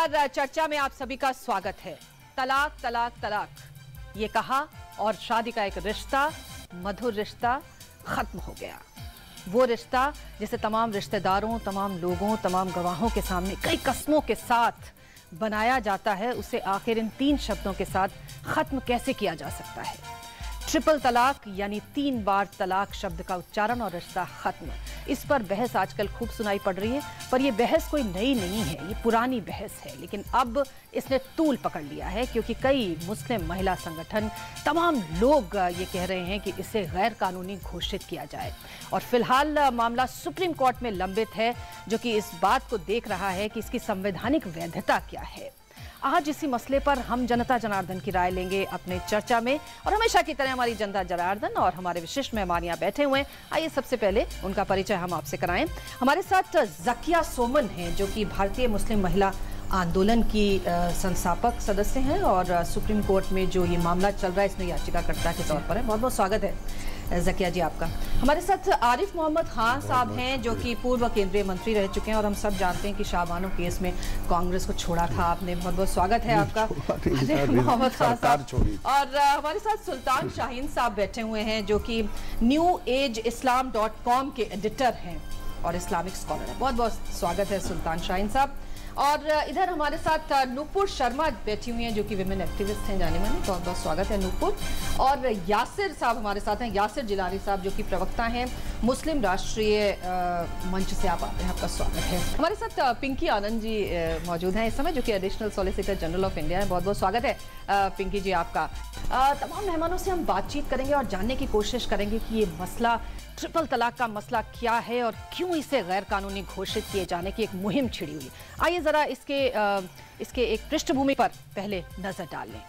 नमस्कार चर्चा में आप सभी का स्वागत है। तलाक तलाक तलाक। ये कहा और शादी का एक रिश्ता, मधुर रिश्ता, खत्म हो गया। वो रिश्ता जिसे तमाम रिश्तेदारों, तमाम लोगों, तमाम गवाहों के सामने कई कस्मों के साथ बनाया जाता है, उसे आखिर इन तीन शब्दों के साथ खत्म कैसे किया जा सकता है? ट्रिपल तलाक, यानी तीन बार तलाक शब्द का उच्चारण और रिश्ता खत्म। इस पर बहस आजकल खूब सुनाई पड़ रही है, पर यह बहस कोई नई नहीं है, ये पुरानी बहस है। लेकिन अब इसने तूल पकड़ लिया है, क्योंकि कई मुस्लिम महिला संगठन, तमाम लोग ये कह रहे हैं कि इसे गैर कानूनी घोषित किया जाए। और फ़िलहाल मामला सुप्रीम कोर्ट में लंबित है, जो कि इस बात को देख रहा है कि इसकी संवैधानिक वैधता क्या है। आज इसी मसले पर हम जनता जनार्दन की राय लेंगे अपने चर्चा में। और हमेशा की तरह हमारी जनता जनार्दन और हमारे विशिष्ट मेहमान यहाँ बैठे हुए हैं। आइए सबसे पहले उनका परिचय हम आपसे कराएँ। हमारे साथ जकिया सोमन हैं, जो कि भारतीय मुस्लिम महिला आंदोलन की संस्थापक सदस्य हैं और सुप्रीम कोर्ट में जो ये मामला चल रहा है, इसमें याचिकाकर्ता के तौर पर है। बहुत बहुत स्वागत है। जकिया जी आपका। हमारे साथ आरिफ मोहम्मद खान साहब हैं जो कि पूर्व केंद्रीय मंत्री रह चुके हैं और हम सब जानते हैं कि शाहबानो केस में कांग्रेस को छोड़ा था आपने। बहुत बहुत स्वागत है आपका। मोहम्मद खान साहब। और हमारे साथ सुल्तान शाहीन साहब बैठे हुए हैं जो कि new age Islam dot com के एडिटर हैं और इस्लामिक स्कॉलर है। बहुत बहुत स्वागत है सुल्तान शाहीन साहब। और इधर हमारे साथ नूपुर शर्मा बैठी हुई हैं, जो कि विमेन एक्टिविस्ट हैं जाने माने। बहुत बहुत स्वागत है नूपुर। और यासिर साहब हमारे साथ हैं, यासिर जिलानी साहब, जो कि प्रवक्ता हैं मुस्लिम राष्ट्रीय मंच से आप आते हैं आपका स्वागत है। हमारे साथ पिंकी आनंद जी मौजूद हैं इस समय, जो कि additional solicitor general of India है। बहुत बहुत स्वागत है पिंकी जी आपका। तमाम मेहमानों से हम बातचीत करेंगे और जानने की कोशिश करेंगे कि ये मसला ट्रिपल तलाक का मसला क्या है और क्यों इसे गैर कानूनी घोषित किए जाने की एक मुहिम छिड़ी हुई आइए जरा इसके इसके एक पृष्ठभूमि पर पहले नज़र डाल लें।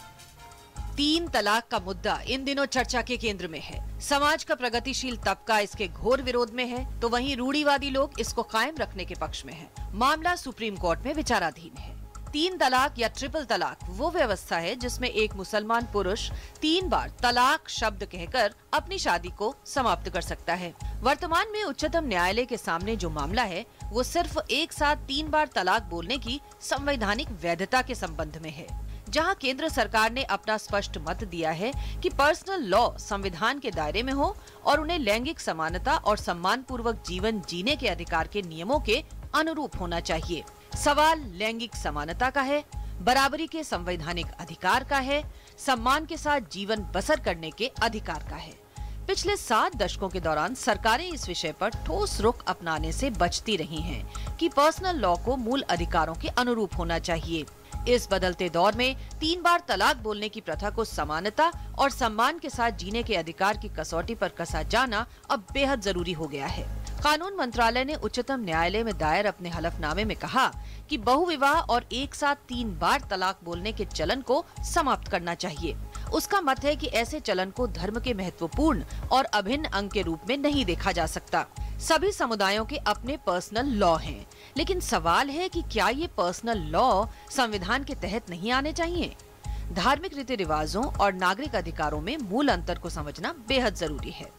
तीन तलाक का मुद्दा इन दिनों चर्चा के केंद्र में है। समाज का प्रगतिशील तबका इसके घोर विरोध में है तो वहीं रूढ़ीवादी लोग इसको कायम रखने के पक्ष में हैं। मामला सुप्रीम कोर्ट में विचाराधीन है। तीन तलाक या ट्रिपल तलाक, वो व्यवस्था है जिसमें एक मुसलमान पुरुष तीन बार तलाक शब्द कहकर अपनी शादी को समाप्त कर सकता है। वर्तमान में उच्चतम न्यायालय के सामने जो मामला है, वो सिर्फ़ एक साथ तीन बार तलाक बोलने की संवैधानिक वैधता के संबंध में है, जहाँ केंद्र सरकार ने अपना स्पष्ट मत दिया है कि पर्सनल लॉ संविधान के दायरे में हो और उन्हें लैंगिक समानता और सम्मान पूर्वक जीवन जीने के अधिकार के नियमों के अनुरूप होना चाहिए। सवाल लैंगिक समानता का है, बराबरी के संवैधानिक अधिकार का है, सम्मान के साथ जीवन बसर करने के अधिकार का है। पिछले सात दशकों के दौरान सरकारें इस विषय पर ठोस रुख अपनाने से बचती रही हैं कि पर्सनल लॉ को मूल अधिकारों के अनुरूप होना चाहिए। इस बदलते दौर में तीन बार तलाक बोलने की प्रथा को समानता और सम्मान के साथ जीने के अधिकार की कसौटी पर कसा जाना अब बेहद ज़रूरी हो गया है। कानून मंत्रालय ने उच्चतम न्यायालय में दायर अपने हलफनामे में कहा कि बहुविवाह और एक साथ तीन बार तलाक बोलने के चलन को समाप्त करना चाहिए। उसका मत है कि ऐसे चलन को धर्म के महत्वपूर्ण और अभिन्न अंग के रूप में नहीं देखा जा सकता। सभी समुदायों के अपने पर्सनल लॉ हैं, लेकिन सवाल है कि क्या ये पर्सनल लॉ संविधान के तहत नहीं आने चाहिए? धार्मिक रीति रिवाजों और नागरिक अधिकारों में मूल अंतर को समझना बेहद ज़रूरी है।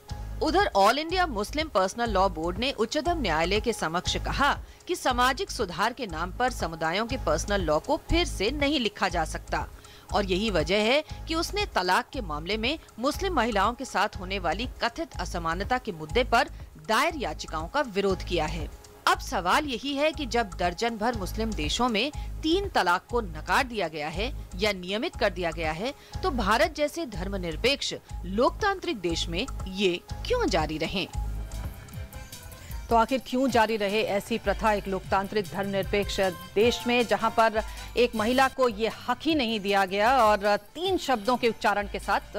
उधर all India Muslim personal law board ने उच्चतम न्यायालय के समक्ष कहा कि सामाजिक सुधार के नाम पर समुदायों के पर्सनल लॉ को फिर से नहीं लिखा जा सकता। और यही वजह है कि उसने तलाक के मामले में मुस्लिम महिलाओं के साथ होने वाली कथित असमानता के मुद्दे पर दायर याचिकाओं का विरोध किया है। अब सवाल यही है कि जब दर्जन भर मुस्लिम देशों में तीन तलाक को नकार दिया गया है या नियमित कर दिया गया है तो भारत जैसे धर्मनिरपेक्ष लोकतांत्रिक देश में ये क्यों जारी रहें? तो आखिर क्यों जारी रहे ऐसी प्रथा एक लोकतांत्रिक धर्मनिरपेक्ष देश में, जहाँ पर एक महिला को ये हक ही नहीं दिया गया और तीन शब्दों के उच्चारण के साथ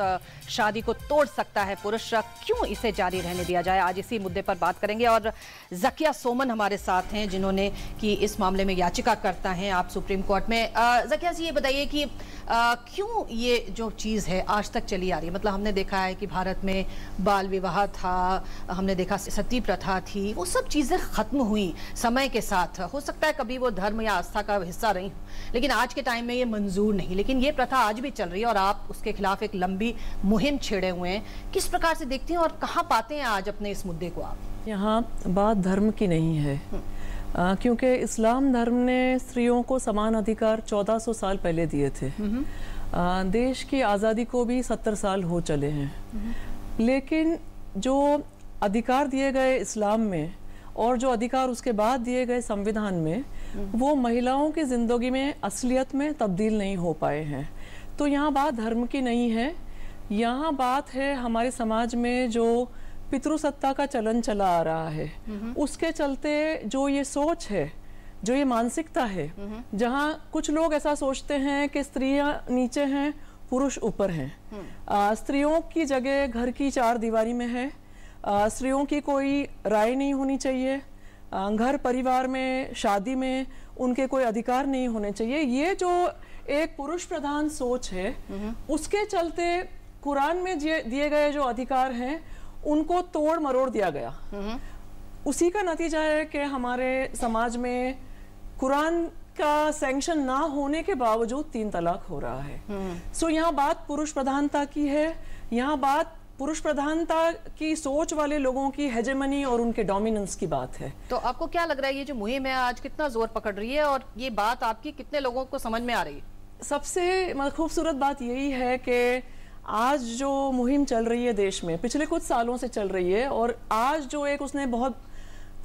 शादी को तोड़ सकता है पुरुष। क्यों इसे जारी रहने दिया जाए? आज इसी मुद्दे पर बात करेंगे और जकिया सोमन हमारे साथ हैं, जिन्होंने कि इस मामले में याचिका करता है आप सुप्रीम कोर्ट में। जकिया जी, ये बताइए कि क्यों ये जो चीज़ है आज तक चली आ रही है? मतलब हमने देखा है कि भारत में बाल विवाह था, हमने देखा सती प्रथा थी, वो सब चीज़ें ख़त्म हुई समय के साथ। हो सकता है कभी वो धर्म या आस्था का हिस्सा रही लेकिन आज के टाइम में ये मंजूर नहीं। लेकिन ये प्रथा आज भी चल रही है और आप उसके खिलाफ एक लंबी मुहिम छेड़े हुए हैं। किस प्रकार से देखते हैं और कहाँ पाते हैं आज अपने इस मुद्दे को आप? यहाँ बात धर्म की नहीं है। आ, क्योंकि इस्लाम धर्म ने स्त्रियों को समान अधिकार 1400 साल पहले दिए थे। आ, देश की आज़ादी को भी 70 साल हो चले हैं। लेकिन जो अधिकार दिए गए इस्लाम में और जो अधिकार उसके बाद दिए गए संविधान में वो महिलाओं की ज़िंदगी में असलियत में तब्दील नहीं हो पाए हैं। तो यहाँ बात धर्म की नहीं है। यहाँ बात है हमारे समाज में जो पितृसत्ता का चलन चला आ रहा है। उसके चलते जो ये सोच है जो ये मानसिकता है जहाँ कुछ लोग ऐसा सोचते हैं कि स्त्रियाँ नीचे हैं पुरुष ऊपर हैं। स्त्रियों की जगह घर की चार दीवारी में है। स्त्रियों की कोई राय नहीं होनी चाहिए। घर परिवार में शादी में उनके कोई अधिकार नहीं होने चाहिए। ये जो एक पुरुष प्रधान सोच है उसके चलते कुरान में दिए गए जो अधिकार हैं उनको तोड़ मरोड़ दिया गया। उसी का नतीजा है कि हमारे समाज में कुरान का सैंक्शन ना होने के बावजूद तीन तलाक हो रहा है। सो यहाँ बात पुरुष प्रधानता की है। यहाँ बात पुरुष प्रधानता की सोच वाले लोगों की हेजेमनी और उनके डोमिनेंस की बात है। तो आपको क्या लग रहा है ये जो मुहिम है आज कितना ज़ोर पकड़ रही है और ये बात आपकी कितने लोगों को समझ में आ रही है? सबसे खूबसूरत बात यही है कि आज जो मुहिम चल रही है देश में पिछले कुछ सालों से चल रही है और आज जो एक उसने बहुत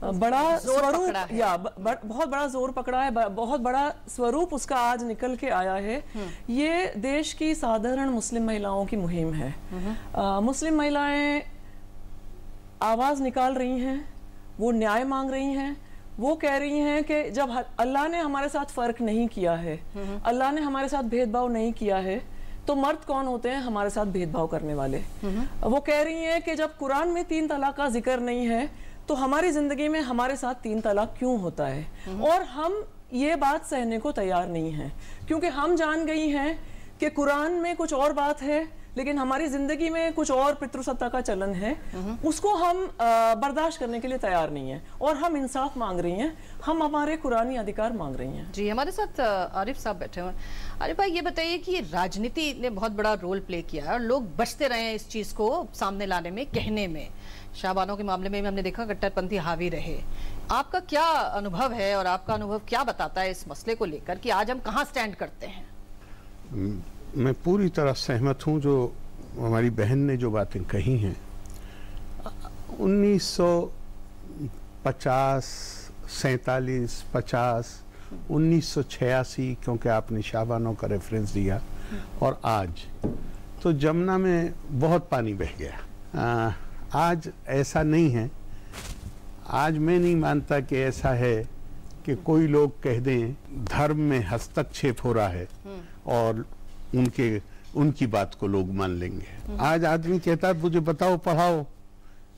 बड़ा स्वरूप या ब, ब, बहुत बड़ा ज़ोर पकड़ा है बहुत बड़ा स्वरूप उसका आज निकल के आया है। हम्म। ये देश की साधारण मुस्लिम महिलाओं की मुहिम है। आ, मुस्लिम महिलाएँ आवाज़ निकाल रही हैं वो न्याय मांग रही हैं वो कह रही हैं कि जब अल्लाह ने हमारे साथ फ़र्क नहीं किया है अल्लाह ने हमारे साथ भेदभाव नहीं किया है तो मर्द कौन होते हैं हमारे साथ भेदभाव करने वाले? वो कह रही हैं कि जब कुरान में तीन तलाक का ज़िक्र नहीं है तो हमारी ज़िंदगी में हमारे साथ तीन तलाक क्यों होता है? और हम ये बात सहने को तैयार नहीं है क्योंकि हम जान गई हैं कि कुरान में कुछ और बात है लेकिन हमारी ज़िंदगी में कुछ और पितृसत्ता का चलन है उसको हम बर्दाश्त करने के लिए तैयार नहीं है और हम इंसाफ मांग रही हैं हम हमारे कुरानी अधिकार मांग रही हैं। जी हमारे साथ आरिफ साहब बैठे हुए आरिफ भाई ये बताइए कि राजनीति ने बहुत बड़ा रोल प्ले किया है और लोग बचते रहे हैं इस चीज़ को सामने लाने में कहने में। शाहबानों के मामले में हमने देखा कट्टरपंथी हावी रहे। आपका क्या अनुभव है और आपका अनुभव क्या बताता है इस मसले को लेकर कि आज हम कहाँ स्टैंड करते हैं? मैं पूरी तरह सहमत हूँ जो हमारी बहन ने जो बातें कही हैं। 1950 सैतालीस पचास उन्नीस क्योंकि आपने शाहबानों का रेफरेंस दिया और आज तो जमुना में बहुत पानी बह गया। आ, आज ऐसा नहीं है। आज मैं नहीं मानता कि ऐसा है कि कोई लोग कह दें धर्म में हस्तक्षेप हो रहा है और उनके, उनकी बात को लोग मान लेंगे। आज आदमी कहता है, मुझे बताओ, पढ़ाओ।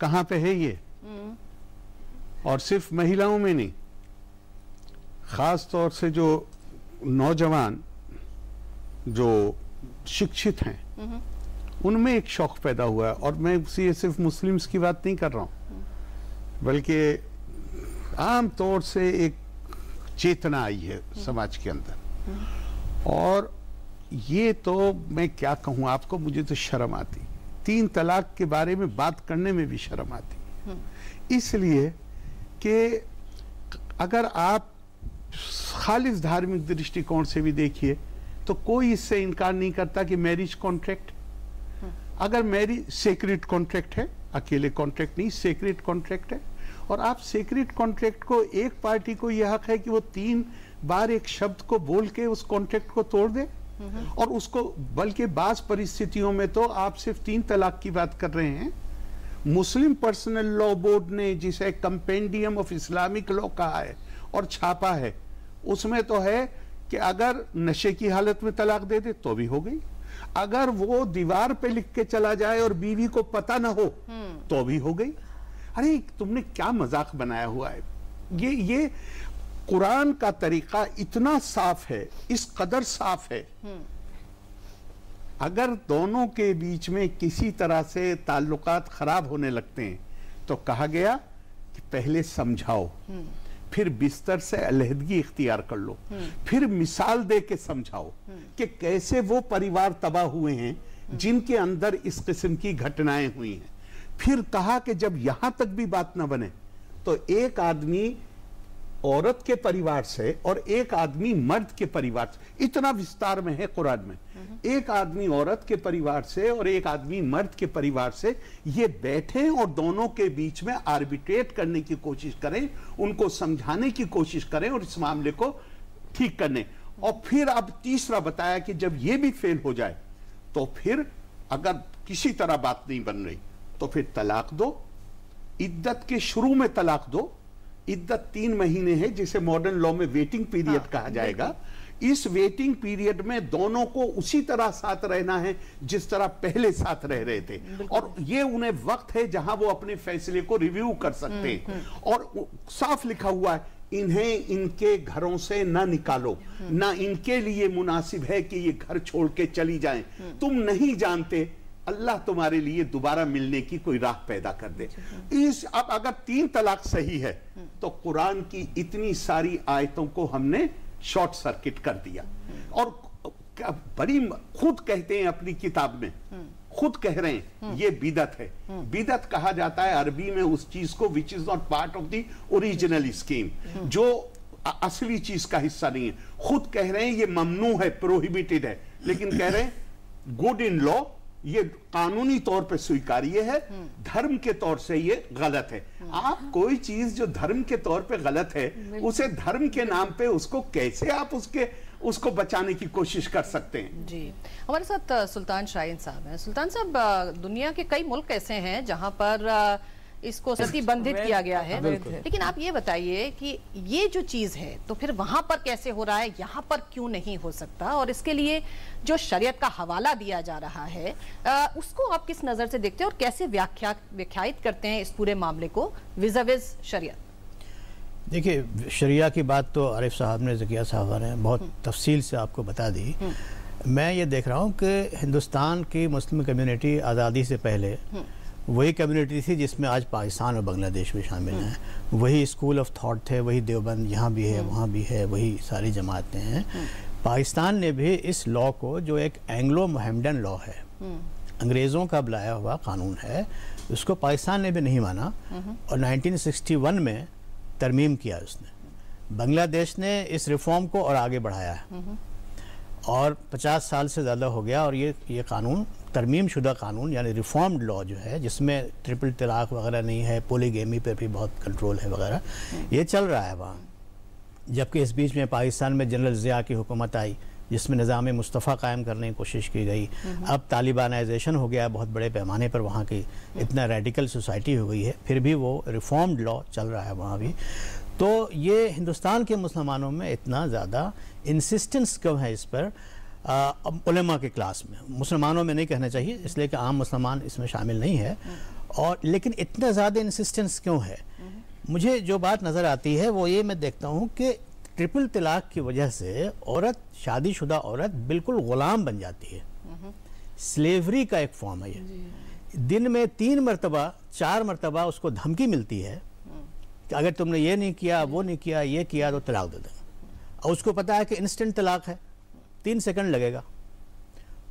कहाँ पे है ये? और सिर्फ़ महिलाओं में नहीं, खास तौर से जो नौजवान, जो शिक्षित हैं, उनमें एक शौक पैदा हुआ है। और मैं ये सिर्फ़ मुस्लिम्स की बात नहीं कर रहा हूँ, बल्कि आम तौर से एक चेतना आई है समाज के अंदर। और ये तो मैं क्या कहूँ आपको मुझे तो शर्म आती। तीन तलाक के बारे में बात करने में भी शर्म आती। हम्म। इसलिए कि अगर आप खालिश धार्मिक दृष्टिकोण से भी देखिए तो कोई इससे इनकार नहीं करता कि मैरिज कॉन्ट्रैक्ट हम्म। अगर मैरिज सेक्रेट कॉन्ट्रैक्ट है अकेले कॉन्ट्रैक्ट नहीं सेक्रेट कॉन्ट्रैक्ट है। और आप सेक्रेट कॉन्ट्रैक्ट को एक पार्टी को यह हक है कि वो तीन बार एक शब्द को बोल के उस कॉन्ट्रैक्ट को तोड़ दे। और उसको बल्कि बास परिस्थितियों में तो आप सिर्फ़ तीन तलाक की बात कर रहे हैं। मुस्लिम पर्सनल लॉ बोर्ड ने जिसे कंपेंडियम ऑफ़ इस्लामिक लॉ कहा है और छापा है उसमें तो है कि अगर नशे की हालत में तलाक दे दे तो भी हो गई। अगर वो दीवार पे लिख के चला जाए और बीवी को पता ना हो तो भी हो गई। अरे तुमने क्या मज़ाक बनाया हुआ है? ये ये कुरान का तरीका इतना साफ़ है, इस कदर साफ़ है। अगर दोनों के बीच में किसी तरह से ताल्लुकात खराब होने लगते हैं तो कहा गया कि पहले समझाओ, फिर बिस्तर से अलहदगी इख्तियार कर लो, फिर मिसाल दे के समझाओ कि कैसे वो परिवार तबाह हुए हैं, जिनके अंदर इस किस्म की घटनाएँ हुई हैं। फिर कहा कि जब यहाँ तक भी बात ना बने तो एक आदमी औरत के परिवार से और एक आदमी मर्द के परिवार से। इतना विस्तार में है कुरान में। एक आदमी औरत के परिवार से और एक आदमी मर्द के परिवार से ये बैठे और दोनों के बीच में आर्बिट्रेट करने की कोशिश करें, उनको समझाने की कोशिश करें और इस मामले को ठीक करने। और फिर अब तीसरा बताया कि जब ये भी फेल हो जाए तो फिर अगर किसी तरह बात नहीं बन रही तो फिर तलाक दो। इद्दत के शुरू में तलाक दो। इद्दत तीन महीने है जिसे मॉडर्न लॉ में वेटिंग पीरियड हाँ, कहा जाएगा। इस वेटिंग पीरियड में दोनों को उसी तरह साथ रहना है जिस तरह पहले साथ रह रहे थे। और ये उन्हें वक्त है जहाँ वो अपने फैसले को रिव्यू कर सकते हैं। और साफ़ लिखा हुआ है इन्हें इनके घरों से ना निकालो ना इनके लिए मुनासिब है कि ये घर छोड़ के चली जाएँ। तुम नहीं जानते अल्लाह तुम्हारे लिए दोबारा मिलने की कोई राह पैदा कर दे। इस अब अगर तीन तलाक सही है तो कुरान की इतनी सारी आयतों को हमने शॉर्ट सर्किट कर दिया। और बड़ी खुद कहते हैं अपनी किताब में। खुद कह रहे हैं ये बिदत है। बिदत कहा जाता है अरबी में उस चीज़ को which is not part of the original scheme जो असली चीज़ का हिस्सा नहीं है। खुद कह रहे हैं ये ममनू है प्रोहिबिटेड है। लेकिन कह रहे हैं गुड इन लॉ ये कानूनी तौर पे स्वीकार्य है धर्म के तौर से ये गलत है। आप कोई चीज़ जो धर्म के तौर पे गलत है उसे धर्म के नाम पे उसको कैसे आप उसके उसको बचाने की कोशिश कर सकते हैं? जी। हमारे साथ सुल्तान शाहीन साहब हैं। सुल्तान साहब दुनिया के कई मुल्क ऐसे हैं जहाँ पर इसको प्रतिबंधित किया गया है। लेकिन आप ये बताइए कि ये जो चीज़ है तो फिर वहाँ पर कैसे हो रहा है यहाँ पर क्यों नहीं हो सकता? और इसके लिए जो शरीयत का हवाला दिया जा रहा है अ, उसको आप किस नज़र से देखते हैं और कैसे व्याख्या व्याख्यायित करते हैं इस पूरे मामले को विजविज शरीयत? देखिए शरिया की बात तो आरिफ साहब ने जकिया साहबा ने बहुत तफसील से आपको बता दी। मैं ये देख रहा हूँ कि हिंदुस्तान की मुस्लिम कम्युनिटी आज़ादी से पहले वही कम्युनिटी थी जिसमें आज पाकिस्तान और बांग्लादेश भी शामिल हैं। वही स्कूल ऑफ़ थॉट थे वही देवबंद यहाँ भी है वहाँ भी है वही सारी जमातें हैं। पाकिस्तान ने भी इस लॉ को जो एक एंग्लो मोहम्मडन लॉ है अंग्रेज़ों का बुलाया हुआ कानून है उसको पाकिस्तान ने भी नहीं माना। और 1961 में तरमीम किया उसने। बांग्लादेश ने इस रिफॉर्म को और आगे बढ़ाया। है और 50 साल से ज़्यादा हो गया और ये ये कानून तरमीम शुदा कानून यानी रिफॉर्म्ड लॉ जो है जिसमें ट्रिपल तलाक वगैरह नहीं है पोलीगेमी पर भी बहुत कंट्रोल है वगैरह ये चल रहा है वहाँ। जबकि इस बीच में पाकिस्तान में जनरल ज़िया की हुकूमत आई जिसमें निज़ाम मुस्तफ़ा कायम करने की कोशिश की गई। अब तालिबानाइजेशन हो गया है बहुत बड़े पैमाने पर वहाँ की इतना रेडिकल सोसाइटी हो गई है फिर भी वो रिफॉर्म्ड लॉ चल रहा है वहाँ भी। तो ये हिंदुस्तान के मुसलमानों में इतना ज़्यादा इंसिस्टेंस क्यों है इस पर? उलेमा के क्लास में। मुसलमानों में नहीं कहना चाहिए इसलिए कि आम मुसलमान इसमें शामिल नहीं है। और लेकिन इतना ज़्यादा इंसिस्टेंस क्यों है? मुझे जो बात नज़र आती है वो ये मैं देखता हूँ कि ट्रिपल तलाक की वजह से औरत शादीशुदा औरत बिल्कुल ग़ुलाम बन जाती है। स्लेवरी का एक फॉर्म है ये। दिन में तीन मरतबा चार मरतबा उसको धमकी मिलती है। कि अगर तुमने ये नहीं किया, वो नहीं किया, ये किया तो तलाक दे देंगे। और उसको पता है कि इंस्टेंट तलाक है। तीन सेकंड लगेगा।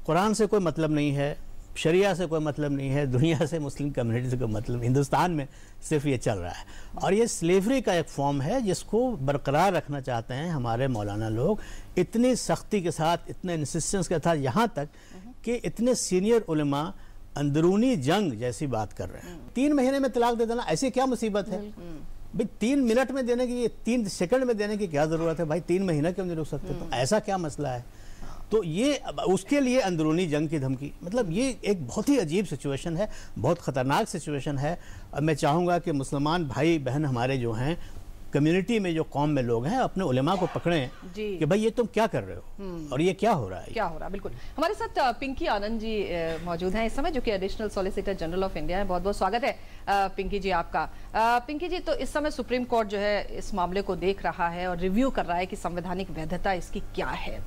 कुरान से कोई मतलब नहीं है, शरिया से कोई मतलब नहीं है, दुनिया से मुस्लिम कम्युनिटी से कोई मतलब हिंदुस्तान में सिर्फ़ ये चल रहा है। और ये स्लेवरी का एक फॉर्म है, जिसको बरकरार रखना चाहते हैं हमारे मौलाना लोग। इतनी सख्ती के साथ, इतने इंसिस्टेंस के साथ यहाँ तक कि इतने सीनियर उलमा अंदरूनी जंग जैसी बात कर रहे हैं। तीन महीने में तलाक दे देना, ऐसी क्या मुसीबत है? भाई, तीन मिनट में देने की तीन सेकंड में देने की क्या ज़रूरत है? भाई, तीन महीना क्यों नहीं रुक सकते? तो ऐसा क्या मसला है? तो ये उसके लिए अंदरूनी जंग की धमकी मतलब ये एक बहुत ही अजीब सिचुएशन है, बहुत ख़तरनाक सिचुएशन है। मैं चाहूँगा कि मुसलमान भाई बहन हमारे जो हैं कम्युनिटी में जो कौम में लोग हैं अपने उलेमा को पकड़ें कि भाई ये तुम क्या कर रहे हो? और ये क्या हो रहा है? क्या हो रहा है? बिल्कुल। हमारे साथ पिंकी आनंद जी मौजूद हैं इस समय जो कि additional solicitor general of India है। बहुत बहुत स्वागत है पिंकी जी आपका। पिंकी जी तो इस समय सुप्रीम कोर्ट जो है इस मामले को देख रहा है और रिव्यू कर रहा है कि संवैधानिक वैधता इसकी क्या है।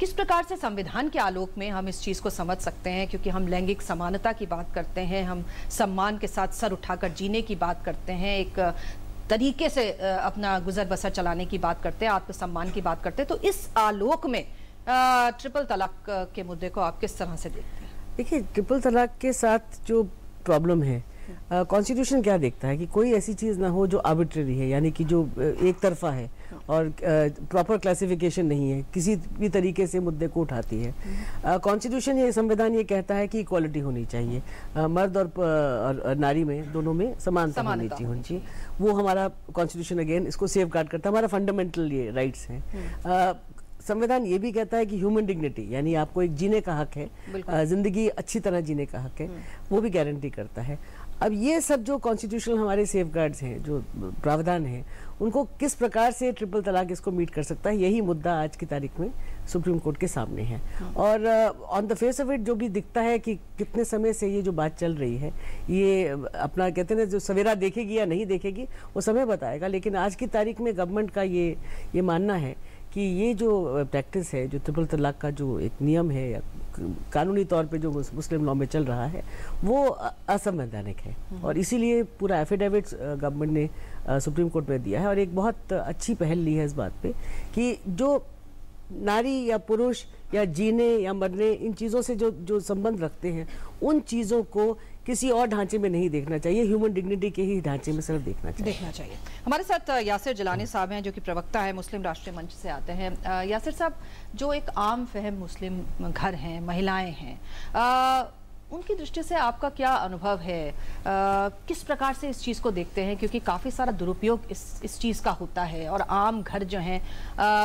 किस प्रकार से संविधान के आलोक में हम इस चीज़ को समझ सकते हैं? क्योंकि हम लैंगिक समानता की बात करते हैं हम सम्मान के साथ सर उठाकर जीने की बात करते हैं। एक तरीके से अपना गुजर बसर चलाने की बात करते हैं, आत्मसम्मान की बात करते हैं तो इस आलोक में ट्रिपल तलाक के मुद्दे को आप किस तरह से देखते हैं? देखिए, ट्रिपल तलाक के साथ जो प्रॉब्लम है कॉन्स्टिट्यूशन क्या देखता है कि कोई ऐसी चीज़ ना हो जो आर्बिट्ररी है यानी कि जो एक तरफा है और प्रॉपर uh, क्लासिफिकेशन नहीं है किसी भी तरीके से मुद्दे को उठाती है। कॉन्स्टिट्यूशन uh, ये संविधान ये कहता है कि इक्वालिटी होनी चाहिए। अ, मर्द और, प- और और नारी में दोनों में समानता होनी चाहिए। होनी चाहिए। वो हमारा कॉन्स्टिट्यूशन अगेन इसको सेव गार्ड करता है। हमारा फंडामेंटल ये राइट्स हैं। संविधान ये भी कहता है कि ह्यूमन डिग्निटी यानी आपको एक जीने का हक है। ज़िंदगी अच्छी तरह जीने का हक है। वो भी गारंटी करता है। अब ये सब जो कॉन्स्टिट्यूशनल हमारे सेफ़ हैं, जो प्रावधान हैं, उनको किस प्रकार से ट्रिपल तलाक इसको मीट कर सकता है, यही मुद्दा आज की तारीख में सुप्रीम कोर्ट के सामने है। और on the face of it जो भी दिखता है कि कितने समय से ये जो बात चल रही है, ये अपना कहते हैं ना, जो सवेरा देखेगी या नहीं देखेगी, वो समय बताएगा। लेकिन आज की तारीख में गवर्नमेंट का ये ये मानना है कि ये जो प्रैक्टिस है, जो ट्रिपल तलाक का जो एक नियम है या कानूनी तौर पे जो मुस्लिम लॉ में चल रहा है वो असंवैधानिक है। और इसीलिए पूरा एफिडेविट गवर्नमेंट ने सुप्रीम कोर्ट में दिया है और एक बहुत अच्छी पहल ली है इस बात पे कि जो नारी या पुरुष या जीने या मरने इन चीज़ों से जो जो संबंध रखते हैं उन चीज़ों को किसी और ढांचे में नहीं देखना चाहिए ह्यूमन डिग्निटी के ही ढांचे में सिर्फ़ देखना चाहिए। देखना चाहिए। हमारे साथ यासिर जलानी साहब हैं, जो कि प्रवक्ता है, मुस्लिम राष्ट्रीय मंच से आते हैं। यासिर साहब, जो एक आम फहम मुस्लिम घर हैं, महिलाएँ हैं उनकी दृष्टि से आपका क्या अनुभव है? अ, किस प्रकार से इस चीज़ को देखते हैं? क्योंकि काफ़ी सारा दुरुपयोग इस इस चीज़ का होता है और आम घर जो हैं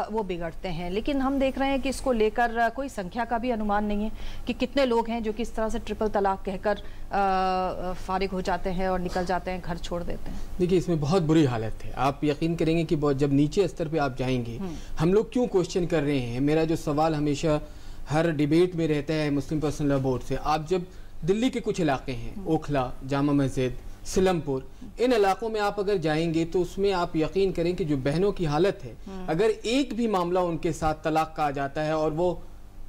वो बिगड़ते हैं। लेकिन हम देख रहे हैं कि इसको लेकर कोई संख्या का भी अनुमान नहीं है कि कितने लोग हैं जो कि इस तरह से ट्रिपल तलाक कहकर फारिग हो जाते हैं और निकल जाते हैं घर छोड़ देते हैं। देखिए इसमें बहुत बुरी हालत है। आप यकीन करेंगे कि जब नीचे स्तर पर आप जाएँगे हम लोग क्यों क्वेश्चन कर रहे हैं? मेरा जो सवाल हमेशा हर डिबेट में रहता है मुस्लिम पर्सनल लॉ बोर्ड से। आप जब दिल्ली के कुछ इलाके हैं ओखला जामा मस्जिद सिलमपुर इन इलाकों में आप अगर जाएँगे तो उसमें आप यकीन करें कि जो बहनों की हालत है अगर एक भी मामला उनके साथ तलाक का आ जाता है और वो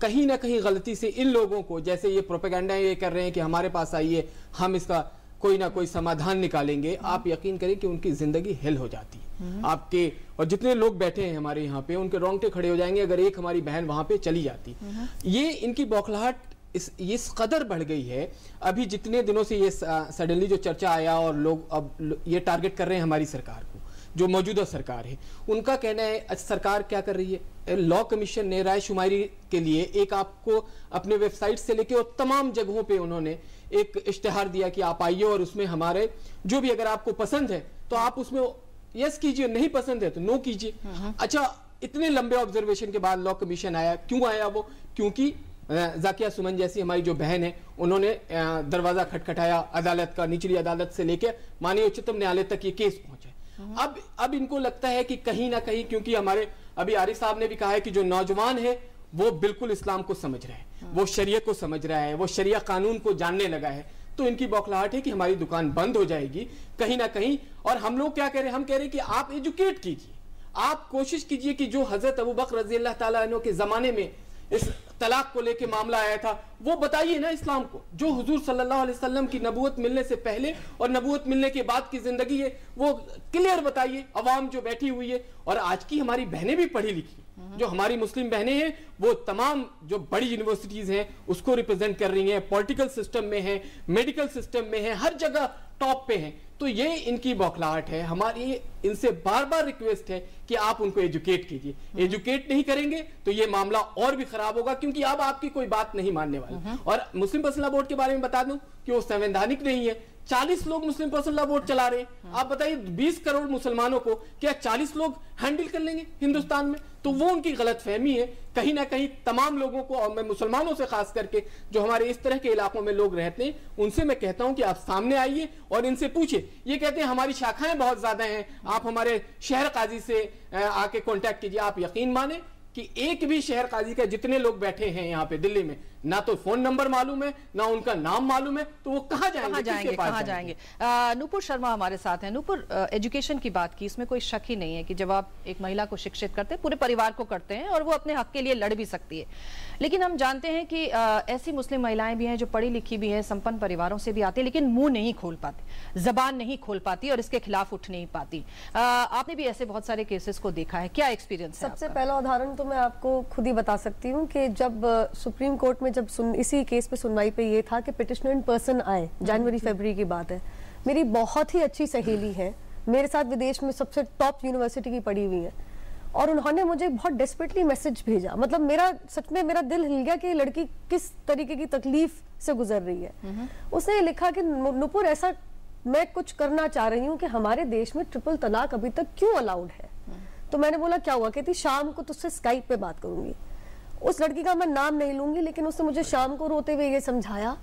कहीं ना कहीं गलती से इन लोगों को जैसे ये प्रोपेगेंडा ये कर रहे हैं कि हमारे पास आइए हम इसका कोई ना कोई समाधान निकालेंगे आप यकीन करें कि उनकी ज़िंदगी हिल हो जाती है। आपके और जितने लोग बैठे हैं हमारे यहाँ पे उनके रोंगटे खड़े हो जाएँगे अगर एक हमारी बहन वहाँ पे चली जाती। ये इनकी बौखलाहट इस ये इस कदर बढ़ गई है। अभी जितने दिनों से ये सडनली जो चर्चा आया और लोग अब ये टारगेट कर रहे हैं हमारी सरकार को जो मौजूदा सरकार है उनका कहना है सरकार क्या कर रही है? लॉ कमीशन ने राय शुमारी के लिए एक आपको अपने वेबसाइट से लेके और तमाम जगहों पे उन्होंने एक इश्तेहार दिया कि आप आइए और उसमें हमारे जो भी अगर आपको पसंद है तो आप उसमें यस कीजिए नहीं पसंद है तो नो कीजिए। अच्छा इतने लंबे ऑब्जर्वेशन के बाद लॉ कमीशन आया। क्यों आया वो? क्योंकि जाकिया सुमन जैसी हमारी जो बहन है उन्होंने दरवाज़ा खटखटाया अदालत का निचली अदालत से लेकर माननीय उच्चतम न्यायालय तक ये केस पहुँचे। अब अब इनको लगता है कि कहीं ना कहीं क्योंकि हमारे अभी आरिफ साहब ने भी कहा है कि जो नौजवान है वो बिल्कुल इस्लाम को समझ रहा है। वो शरीयत को समझ रहा है वो शरिया कानून को जानने लगा है। तो इनकी बौखलाहट है कि हमारी दुकान बंद हो जाएगी, कहीं ना कहीं। और हम लोग क्या कह रहे हैं? हम कह रहे हैं कि आप एजुकेट कीजिए। आप कोशिश कीजिए कि जो हज़रत अबू बकर रज़ी अल्लाह अन्हु के जमाने में इस तलाक को लेके मामला आया था, वो बताइए ना इस्लाम को। जो हुजूर सल्लल्लाहु अलैहि वसल्लम की नबूवत मिलने से पहले और नबूवत मिलने के बाद की ज़िंदगी है, वो क्लियर बताइए। अवाम जो बैठी हुई है और आज की हमारी बहनें भी पढ़ी लिखी जो हमारी मुस्लिम बहनें हैं वो तमाम जो बड़ी यूनिवर्सिटीज हैं उसको रिप्रेजेंट कर रही हैं पॉलिटिकल सिस्टम में हैं मेडिकल सिस्टम में हैं हर जगह टॉप पे हैं। तो ये इनकी बौखलाहट है। हमारी इनसे बार बार रिक्वेस्ट है कि आप उनको एजुकेट कीजिए। एजुकेट नहीं करेंगे तो ये मामला और भी खराब होगा क्योंकि अब आपकी कोई बात नहीं मानने वाले। और मुस्लिम पर्सनल बोर्ड के बारे में बता दूँ कि वो संवैधानिक नहीं है। 40 लोग मुस्लिम पर्सनल बोर्ड चला रहे हैं। आप बताइए 20 करोड़ मुसलमानों को क्या 40 लोग हैंडल कर लेंगे हिंदुस्तान में? तो वो उनकी गलत फहमी है। कहीं ना कहीं तमाम लोगों को, और मैं मुसलमानों से खास करके, जो हमारे इस तरह के इलाकों में लोग रहते हैं, उनसे मैं कहता हूँ कि आप सामने आइए और इनसे पूछिए। ये कहते हैं, हमारी शाखाएँ बहुत ज़्यादा हैं। आप हमारे शहर काजी से आके कांटेक्ट कीजिए। आप यकीन माने कि एक भी शहर काजी का जितने लोग बैठे हैं यहाँ पे दिल्ली में ना तो फ़ोन नंबर मालूम है ना उनका नाम मालूम है तो वो कहाँ जाएँगे कहा जाएँगे कहा जाएँगे? अ, नूपुर शर्मा हमारे साथ हैं। नूपुर एजुकेशन की बात की इसमें कोई शक ही नहीं है कि जब आप एक महिला को शिक्षित करते हैं पूरे परिवार को करते हैं और वो अपने हक के लिए लड़ भी सकती है। लेकिन हम जानते हैं कि अ, ऐसी मुस्लिम महिलाएँ भी हैं जो पढ़ी लिखी भी हैं संपन्न परिवारों से भी आती है लेकिन मुँह नहीं खोल पाती जबान नहीं खोल पाती और इसके खिलाफ उठ नहीं पाती। अ, आपने भी ऐसे बहुत सारे केसेस को देखा है क्या एक्सपीरियंस सबसे पहला उदाहरण तो मैं आपको खुद ही बता सकती हूँ कि जब सुप्रीम कोर्ट में जब सुन, इसी केस पे सुनवाई पे ये था कि पिटिशनर इन पर्सन आए जनवरी फरवरी की बात है। मेरी बहुत ही अच्छी सहेली है मेरे साथ विदेश में सबसे टॉप यूनिवर्सिटी की पढ़ी हुई है। और उन्होंने मुझे बहुत डेस्परेटली मैसेज भेजा। मतलब मेरा सच में मेरा दिल हिल गया कि लड़की किस तरीके की तकलीफ़ से गुजर रही है। उसने ये लिखा कि नुपुर ऐसा मैं कुछ करना चाह रही हूँ कि हमारे देश में ट्रिपल तलाक अभी तक क्यों अलाउड है? तो मैंने बोला क्या हुआ? कहती शाम को तुझसे स्काइप पे बात करूँगी। उस लड़की का मैं नाम नहीं लूँगी लेकिन उसने मुझे शाम को रोते हुए ये समझाया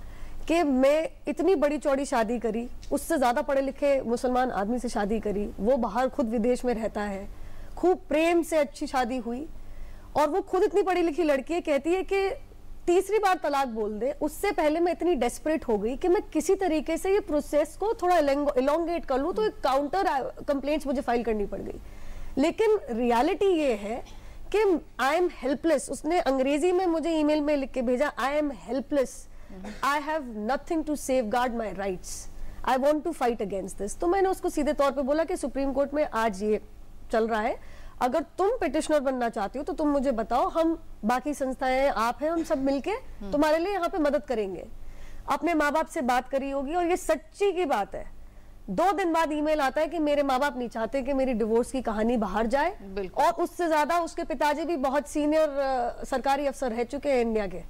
कि मैं इतनी बड़ी चौड़ी शादी करी उससे ज़्यादा पढ़े लिखे मुसलमान आदमी से शादी करी वो बाहर खुद विदेश में रहता है खूब प्रेम से अच्छी शादी हुई और वो खुद इतनी पढ़ी लिखी लड़की है कहती है कि तीसरी बार तलाक बोल दे उससे पहले मैं इतनी डेस्परेट हो गई कि मैं किसी तरीके से ये प्रोसेस को थोड़ा इलोंगेट कर लूँ तो एक काउंटर कंप्लेंट्स मुझे फ़ाइल करनी पड़ गई। लेकिन रियलिटी ये है कि आई एम हेल्पलेस उसने अंग्रेज़ी में मुझे ईमेल में लिख के भेजा I am helpless I have nothing to safeguard my rights I want to fight against this तो मैंने उसको सीधे तौर पर बोला कि सुप्रीम कोर्ट में आज ये चल रहा है। अगर तुम पिटिशनर बनना चाहती हो तो तुम मुझे बताओ हम बाकी संस्थाएँ आप हैं हम सब मिलके तुम्हारे लिए यहाँ पे मदद करेंगे। अपने माँ बाप से बात करी होगी और ये सच्ची की बात है। दो दिन बाद ईमेल आता है कि मेरे माँ बाप नहीं चाहते कि मेरी डिवोर्स की कहानी बाहर जाए। और उससे ज़्यादा उसके पिताजी भी बहुत सीनियर सरकारी अफसर रह चुके हैं इंडिया के।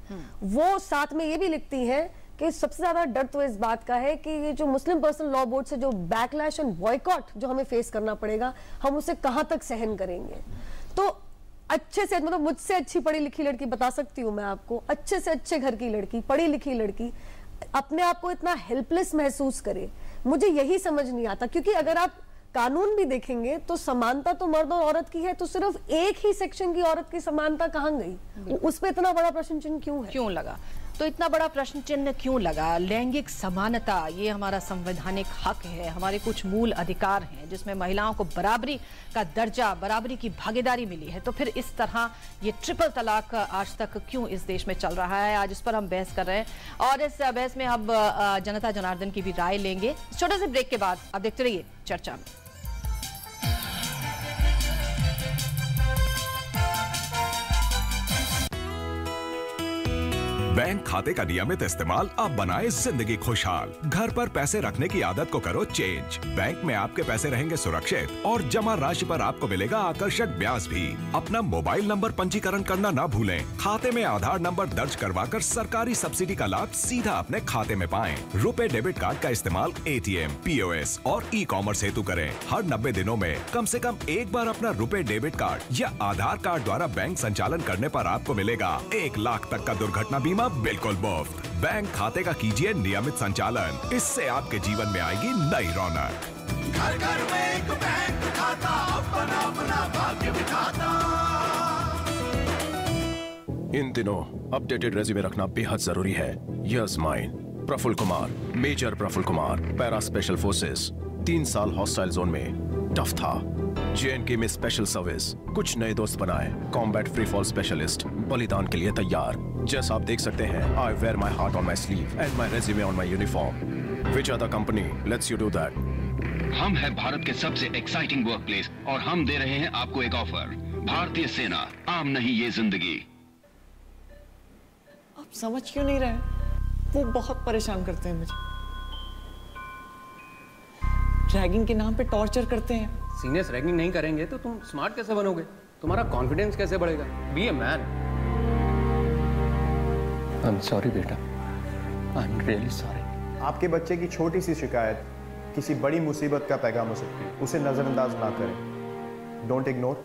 वो साथ में ये भी लिखती हैं कि सबसे ज़्यादा डर तो इस बात का है कि ये जो मुस्लिम पर्सनल लॉ बोर्ड से जो बैकलैश एंड बॉयकॉट जो हमें फेस करना पड़ेगा हम उसे कहाँ तक सहन करेंगे? तो अच्छे से मतलब मुझसे अच्छी पढ़ी लिखी लड़की बता सकती हूँ मैं आपको अच्छे से अच्छे घर की लड़की पढ़ी लिखी लड़की अपने आप को इतना हेल्पलेस महसूस करे मुझे यही समझ नहीं आता क्योंकि अगर आप कानून भी देखेंगे तो समानता तो मर्द और औरत की है तो सिर्फ़ एक ही सेक्शन की औरत की समानता कहाँ गई? उस पर इतना बड़ा प्रश्न चिन्ह क्यों है? क्यों लगा? तो इतना बड़ा प्रश्न चिन्ह क्यों लगा? लैंगिक समानता, ये हमारा संवैधानिक हक है। हमारे कुछ मूल अधिकार हैं, जिसमें महिलाओं को बराबरी का दर्जा, बराबरी की भागीदारी मिली है। तो फिर इस तरह ये ट्रिपल तलाक आज तक क्यों इस देश में चल रहा है? आज इस पर हम बहस कर रहे हैं और इस बहस में अब जनता जनार्दन की भी राय लेंगे। छोटे से ब्रेक के बाद आप देखते रहिए चर्चा में। बैंक खाते का नियमित इस्तेमाल अब बनाए ज़िंदगी खुशहाल। घर पर पैसे रखने की आदत को करो चेंज। बैंक में आपके पैसे रहेंगे सुरक्षित और जमा राशि पर आपको मिलेगा आकर्षक ब्याज भी। अपना मोबाइल नंबर पंजीकरण करना ना भूलें। खाते में आधार नंबर दर्ज करवा कर सरकारी सब्सिडी का लाभ सीधा अपने खाते में पाए। रुपए डेबिट कार्ड का इस्तेमाल एटीएम पीओएस और ई कॉमर्स हेतु करें। हर 90 दिनों में कम से कम एक बार अपना रुपए डेबिट कार्ड या आधार कार्ड द्वारा बैंक संचालन करने पर आपको मिलेगा एक लाख तक का दुर्घटना बीमा बिल्कुल मुफ़्त। बैंक खाते का कीजिए नियमित संचालन। इससे आपके जीवन में आएगी नई रौनक। घर घर में एक बैंक खाता अपना अपना भाग्य बिठाता। इन दिनों अपडेटेड रेज्यूमे रखना बेहद ज़रूरी है। Yes mine Praful Kumar major Praful Kumar para special forces तीन साल हॉस्टाइल जोन में टफ था। जेएनके में स्पेशल सर्विस कुछ नए दोस्त बनाए कॉम्बैट फ्री फॉल स्पेशलिस्ट बलिदान के लिए तैयार। जैसा आप देख सकते हैं I wear my heart on my sleeve and my resume on my uniform which are the company let's you do that हम हैं भारत के सबसे एक्साइटिंग वर्क प्लेस और हम दे रहे हैं आपको एक ऑफ़र भारतीय सेना आम नहीं ये ज़िंदगी। आप समझ क्यों नहीं रहे? वो बहुत परेशान करते हैं मुझे। ड्रैगिंग के नाम पे टॉर्चर करते हैं। सीनियर्स रैगिंग नहीं करेंगे तो तुम स्मार्ट कैसे बनोगे? तुम्हारा कॉन्फिडेंस कैसे बढ़ेगा? Be a man I am sorry बेटा। आई एम रियली सॉरी आपके बच्चे की छोटी सी शिकायत किसी बड़ी मुसीबत का पैगाम हो सकती है। उसे नज़रअंदाज ना करें। डोंट इग्नोर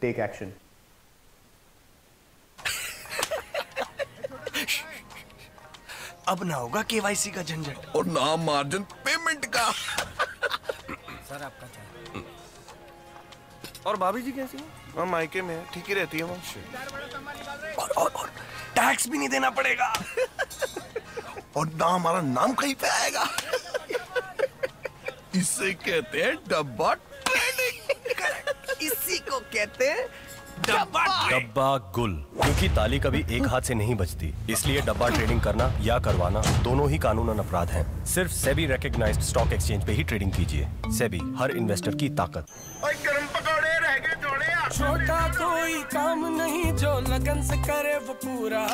टेक एक्शन अब ना होगा केवाईसी का झंझट। और ना मार्जिन पेमेंट का। सर आपका चाय। और भाभी जी कैसी हैं? हाँ मायके में है ठीक ही रहती है वो। और और और टैक्स भी नहीं देना पड़ेगा। और ना हमारा नाम कहीं पे आएगा। इसे कहते हैं डब्बा ट्रेडिंग। इसी को कहते हैं डब्बा डब्बा। गुल। क्योंकि ताली कभी एक हाथ से नहीं बजती इसलिए डब्बा ट्रेडिंग करना या करवाना दोनों ही कानूनन अपराध हैं। सिर्फ़ सेबी रिकग्नाइज्ड स्टॉक एक्सचेंज पे ही ट्रेडिंग कीजिए। सेबी हर इन्वेस्टर की ताकत। गरम पकौड़े रह गए थोड़े छोटा कोई काम नहीं जो लगन से करे वो पूरा।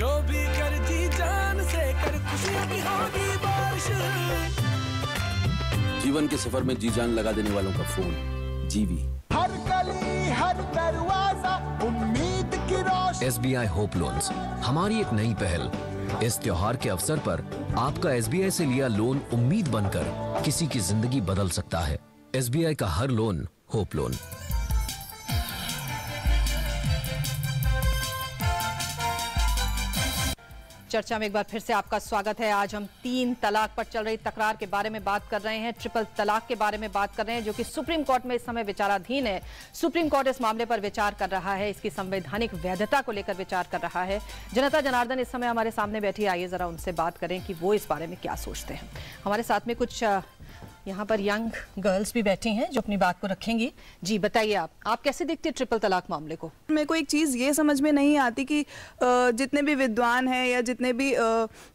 जो भी कर दी जान से कर होगी बारिश। जीवन के सफ़र में जी जान लगा देने वालों का फ़ोन जीवी। हर गली हर दरवाज़ा उम्मीद की रोशनी S B I home loans हमारी एक नई पहल। इस त्योहार के अवसर पर आपका एस बी आई ऐसी लिया लोन उम्मीद बनकर किसी की ज़िंदगी बदल सकता है। एस बी आई का हर लोन होप लोन। चर्चा में एक बार फिर से आपका स्वागत है। आज हम तीन तलाक पर चल रही तकरार के बारे में बात कर रहे हैं। ट्रिपल तलाक के बारे में बात कर रहे हैं, जो कि सुप्रीम कोर्ट में इस समय विचाराधीन है। सुप्रीम कोर्ट इस मामले पर विचार कर रहा है, इसकी संवैधानिक वैधता को लेकर विचार कर रहा है। जनता जनार्दन इस समय हमारे सामने बैठी आइए जरा उनसे बात करें कि वो इस बारे में क्या सोचते हैं। हमारे साथ में कुछ यहाँ पर यंग गर्ल्स भी बैठी हैं जो अपनी बात को रखेंगी। जी बताइए आप आप कैसे देखते हैं ट्रिपल तलाक मामले को? मेरे को एक चीज़ ये समझ में नहीं आती कि जितने भी विद्वान हैं या जितने भी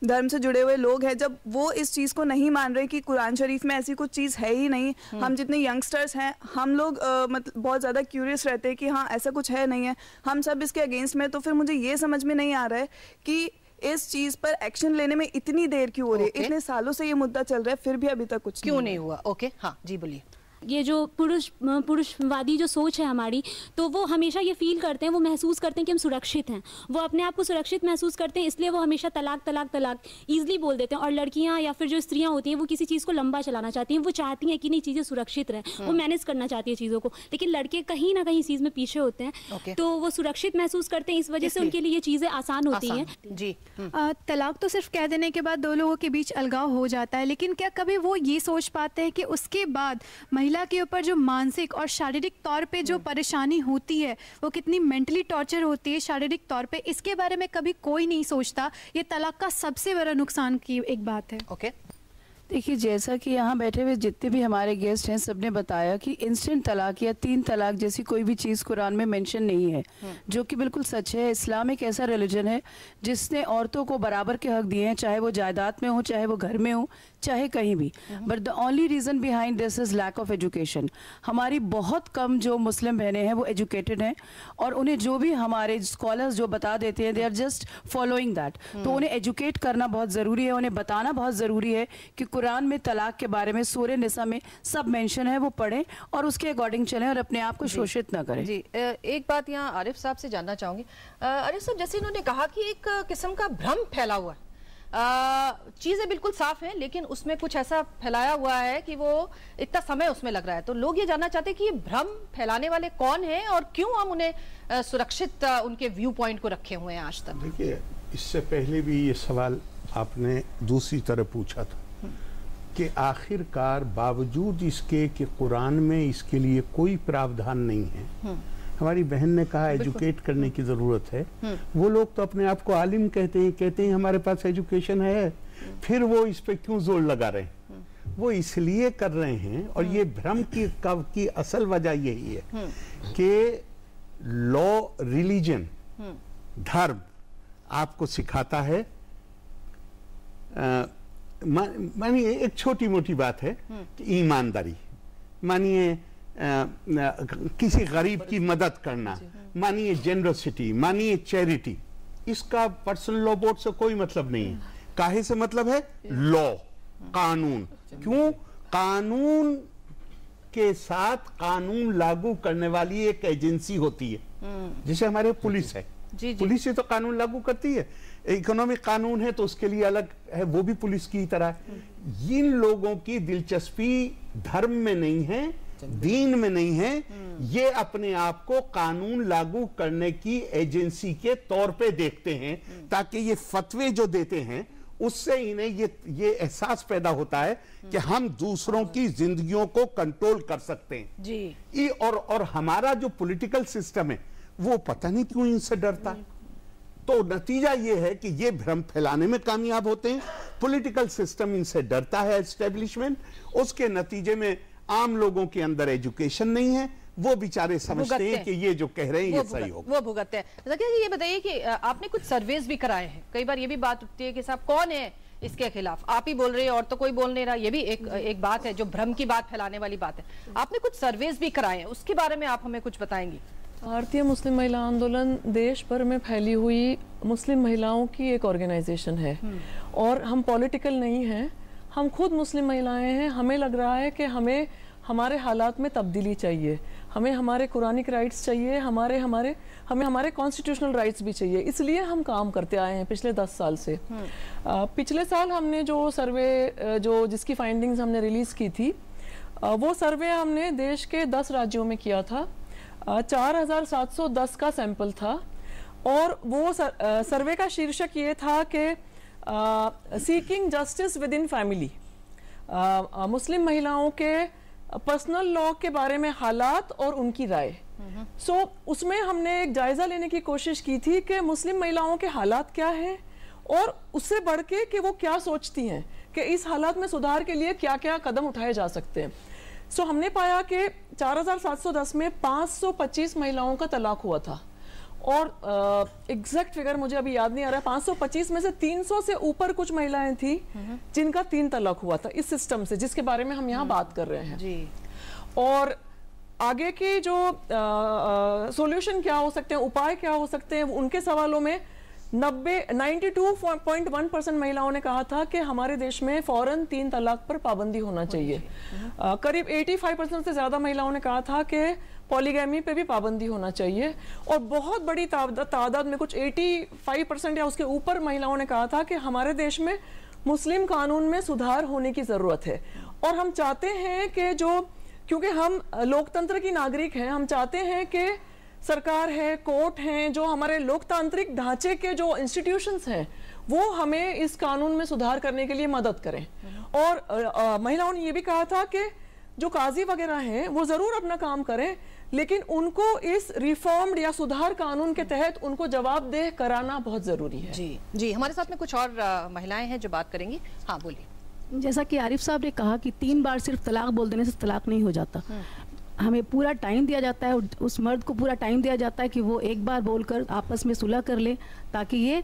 धर्म से जुड़े हुए लोग हैं जब वो इस चीज़ को नहीं मान रहे कि कुरान शरीफ में ऐसी कुछ चीज़ है ही नहीं। हम जितने यंगस्टर्स हैं हम लोग मतलब बहुत ज़्यादा क्यूरियस रहते हैं कि हाँ ऐसा कुछ है नहीं है। हम सब इसके अगेंस्ट में तो फिर मुझे ये समझ में नहीं आ रहा है कि इस चीज़ पर एक्शन लेने में इतनी देर क्यों हो रही है? इतने सालों से ये मुद्दा चल रहा है फिर भी अभी तक कुछ क्यों नहीं हुआ। ओके हाँ जी बोलिए। ये जो पुरुष पुरुषवादी जो सोच है हमारी तो वो हमेशा ये फील करते हैं वो महसूस करते हैं कि हम सुरक्षित हैं। वो अपने आप को सुरक्षित महसूस करते हैं इसलिए वो हमेशा तलाक तलाक तलाक ईजिली बोल देते हैं। और लड़कियाँ या फिर जो स्त्रियाँ होती हैं वो किसी चीज़ को लंबा चलाना चाहती हैं वो चाहती हैं कि नहीं चीज़ें सुरक्षित रहें। वो हम्म। मैनेज करना चाहती है चीज़ों को। लेकिन लड़के कहीं ना कहीं इस चीज़ में पीछे होते हैं। तो वो सुरक्षित महसूस करते हैं इस वजह से उनके लिए ये चीज़ें आसान होती हैं। जी। तलाक तो सिर्फ़ कह देने के बाद दो लोगों के बीच अलगाव हो जाता है लेकिन क्या कभी वो ये सोच पाते हैं कि उसके बाद महिला के ऊपर जो मानसिक और शारीरिक तौर पे जो परेशानी होती है वो कितनी मेंटली टॉर्चर होती है शारीरिक तौर पे इसके बारे में कभी कोई नहीं सोचता। ये तलाक का सबसे बड़ा नुकसान की एक बात है। ओके देखिए जैसा कि यहाँ बैठे हुए जितने भी हमारे गेस्ट हैं सबने बताया कि इंस्टेंट तलाक या तीन तलाक जैसी कोई भी चीज़ कुरान में मेंशन नहीं है जो कि बिल्कुल सच है। इस्लाम एक ऐसा रिलीजन है जिसने औरतों को बराबर के हक दिए हैं चाहे वो जायदाद में हो चाहे वो घर में हो। चाहे कहीं भी। But the only reason behind this is lack of education हमारी बहुत कम जो मुस्लिम बहनें हैं वो एजुकेटेड हैं और उन्हें जो भी हमारे स्कॉलर्स जो बता देते हैं they are just following that तो उन्हें एजुकेट करना बहुत ज़रूरी है उन्हें बताना बहुत ज़रूरी है कि कुरान में तलाक के बारे में सूर्य निसा में सब मैंशन है वो पढ़ें और उसके अकॉर्डिंग चलें और अपने आप को शोषित न करें। जी एक बात यहाँ आरिफ साहब से जानना चाहूँगी। आरिफ साहब जैसे इन्होंने कहा कि एक किस्म का भ्रम फैला हुआ है। चीज़ें बिल्कुल साफ़ हैं लेकिन उसमें कुछ ऐसा फैलाया हुआ है कि वो इतना समय उसमें लग रहा है। तो लोग ये जानना चाहते हैं कि ये भ्रम फैलाने वाले कौन हैं और क्यों हम उन्हें सुरक्षित उनके व्यू पॉइंट को रखे हुए हैं आज तक? देखिए इससे पहले भी ये सवाल आपने दूसरी तरह पूछा था कि आखिरकार बावजूद इसके कि कुरान में इसके लिए कोई प्रावधान नहीं है हमारी बहन ने कहा एजुकेट करने की ज़रूरत है। हम्म। वो लोग तो अपने आप को आलिम कहते हैं कहते हैं हमारे पास एजुकेशन है। फिर वो इस पे क्यों ज़ोर लगा रहे हैं? वो इसलिए कर रहे हैं और ये भ्रम की कव की असल वजह यही है कि लॉ रिलीजन धर्म आपको सिखाता है। मानिए एक छोटी मोटी बात है कि ईमानदारी। मानिए किसी गरीब की मदद करना मानिए जेनरसिटी मानिए चैरिटी इसका पर्सनल लॉ बोर्ड से कोई मतलब नहीं है। काहे से मतलब है? लॉ कानून। क्यों? कानून के साथ कानून लागू करने वाली एक एजेंसी होती है। जैसे हमारे पुलिस है। जी, जी। पुलिस ही तो कानून लागू करती है। इकोनॉमिक कानून है तो उसके लिए अलग है वो भी पुलिस की तरह। है इन लोगों की दिलचस्पी धर्म में नहीं है दीन में नहीं है। ये अपने आप को कानून लागू करने की एजेंसी के तौर पे देखते हैं ताकि ये फतवे जो देते हैं उससे इन्हें ये ये एहसास पैदा होता है कि हम दूसरों की जिंदगियों को कंट्रोल कर सकते हैं। जी। ये और और हमारा जो पॉलिटिकल सिस्टम है वो पता नहीं क्यों इनसे डरता? है तो नतीजा ये है कि ये भ्रम फैलाने में कामयाब होते हैं। पॉलिटिकल सिस्टम इनसे डरता है एस्टेब्लिशमेंट उसके नतीजे में आम लोगों के अंदर एजुकेशन नहीं है वो बेचारे समझते हैं। कि ये जो कह रहे हैं ये सही होगा। वो भुगतते हैं। जकिया जी ये बताइए कि आपने कुछ सर्वेज भी कराए हैं? कई बार ये भी बात उठती है कि साहब कौन है इसके खिलाफ? आप ही बोल रहे हैं और तो कोई बोल नहीं रहा। ये भी एक एक बात है जो भ्रम की बात फैलाने वाली बात है। आपने कुछ सर्वेज भी कराए हैं? उसके बारे में आप हमें कुछ बताएँगी। भारतीय मुस्लिम महिला आंदोलन देश भर में फैली हुई मुस्लिम महिलाओं की एक ऑर्गेनाइजेशन है। और हम पॉलिटिकल नहीं हैं हम खुद मुस्लिम महिलाएँ हैं हमें लग रहा है कि हमें हमारे हालात में तब्दीली चाहिए। हमें हमारे कुरानिक राइट्स चाहिए हमारे हमारे हमें हमारे कॉन्स्टिट्यूशनल राइट्स भी चाहिए। इसलिए हम काम करते आए हैं पिछले दस साल से। अ, पिछले साल हमने जो सर्वे जो जिसकी फाइंडिंग्स हमने रिलीज़ की थी अ, वो सर्वे हमने देश के दस राज्यों में किया था। चार हज़ार सात सौ दस का सैंपल था। और वो सर, अ, सर्वे का शीर्षक ये था कि seeking justice within family Muslim महिलाओं के पर्सनल लॉ के बारे में हालात और उनकी राय। सो so, उसमें हमने एक जायजा लेने की कोशिश की थी कि मुस्लिम महिलाओं के हालात क्या हैं और उससे बढ़ के कि वो क्या सोचती हैं कि इस हालात में सुधार के लिए क्या क्या कदम उठाए जा सकते हैं। सो so, हमने पाया कि 4710 में 525 महिलाओं का तलाक हुआ था। और एग्जैक्ट फिगर मुझे अभी याद नहीं आ रहा है। 525 में से 300 से ऊपर कुछ महिलाएँ थी जिनका तीन तलाक हुआ था इस सिस्टम से जिसके बारे में हम यहाँ बात कर रहे हैं। जी। और आगे के जो सॉल्यूशन क्या हो सकते हैं उपाय क्या हो सकते हैं उनके सवालों में नब्बे 92.1 परसेंट महिलाओं ने कहा था कि हमारे देश में फ़ौरन तीन तलाक पर पाबंदी होना चाहिए। करीब 85 परसेंट से ज़्यादा महिलाओं ने कहा था कि पॉलीगैमी पे भी पाबंदी होना चाहिए। और बहुत बड़ी तादाद में कुछ 85 परसेंट या उसके ऊपर महिलाओं ने कहा था कि हमारे देश में मुस्लिम कानून में सुधार होने की ज़रूरत है। और हम चाहते हैं कि जो, क्योंकि हम लोकतंत्र की नागरिक हैं, हम चाहते हैं कि सरकार है, कोर्ट हैं, जो हमारे लोकतांत्रिक ढांचे के जो इंस्टीट्यूशंस हैं, वो हमें इस कानून में सुधार करने के लिए मदद करें। और महिलाओं ने ये भी कहा था कि जो काजी वगैरह हैं, वो ज़रूर अपना काम करें लेकिन उनको इस रिफॉर्म्ड या सुधार कानून के तहत उनको जवाबदेह कराना बहुत ज़रूरी है। जी जी हमारे साथ में कुछ और महिलाएँ हैं जो बात करेंगी। हाँ बोलिए। जैसा कि आरिफ साहब ने कहा कि तीन बार सिर्फ़ तलाक बोल देने से तलाक नहीं हो जाता। हमें पूरा टाइम दिया जाता है उस मर्द को पूरा टाइम दिया जाता है कि वो एक बार बोलकर आपस में सुलह कर ले ताकि ये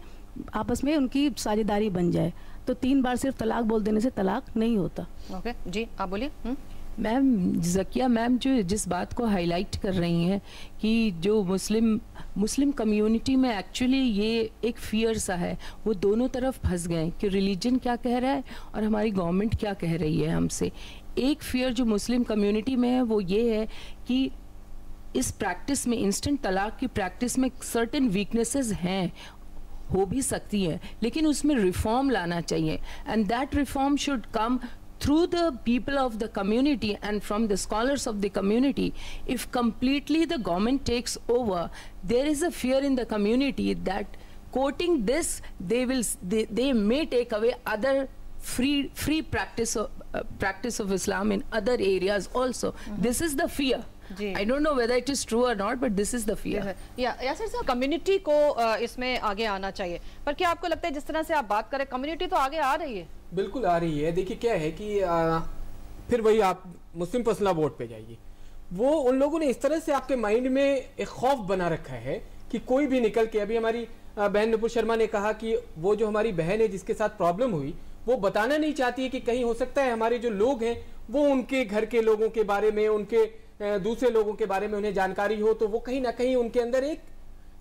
आपस में उनकी साझेदारी बन जाए। तो तीन बार सिर्फ़ तलाक बोल देने से तलाक नहीं होता। ओके जी आप बोलिए। हम्म। मैम जकिया मैम जो जिस बात को हाईलाइट कर रही हैं कि जो मुस्लिम मुस्लिम कम्युनिटी में एक्चुअली ये एक फियर सा है, वो दोनों तरफ़ फंस गए कि रिलीजन क्या कह रहा है और हमारी गवर्नमेंट क्या कह रही है हमसे। एक फियर जो मुस्लिम कम्युनिटी में है वो ये है कि इस प्रैक्टिस में इंस्टेंट तलाक की प्रैक्टिस में सर्टेन वीकनेसेस हैं, हो भी सकती हैं, लेकिन उसमें रिफॉर्म लाना चाहिए। And that reform should come through the people of the community and from the scholars of the community if completely the government takes over there is a fear in the community that quoting this they will they, they may take away other free free practice of uh, practice of islam in other areas also this is the fear i don't know whether it is true or not but this is the fear या यासिर साहब community को अ, इसमें आगे आना चाहिए पर क्या आपको लगता है जिस तरह से आप बात करें कम्युनिटी तो आगे आ रही है बिल्कुल आ रही है। देखिए क्या है कि आ, फिर वही आप मुस्लिम पर्सनल बोर्ड पे जाइए। वो उन लोगों ने इस तरह से आपके माइंड में एक खौफ बना रखा है कि कोई भी निकल के अभी हमारी बहन नुपुर शर्मा ने कहा कि वो जो हमारी बहन है जिसके साथ प्रॉब्लम हुई वो बताना नहीं चाहती है कि कहीं हो सकता है हमारे जो लोग हैं वो उनके घर के लोगों के बारे में उनके दूसरे लोगों के बारे में उन्हें जानकारी हो तो वो कहीं ना कहीं उनके अंदर एक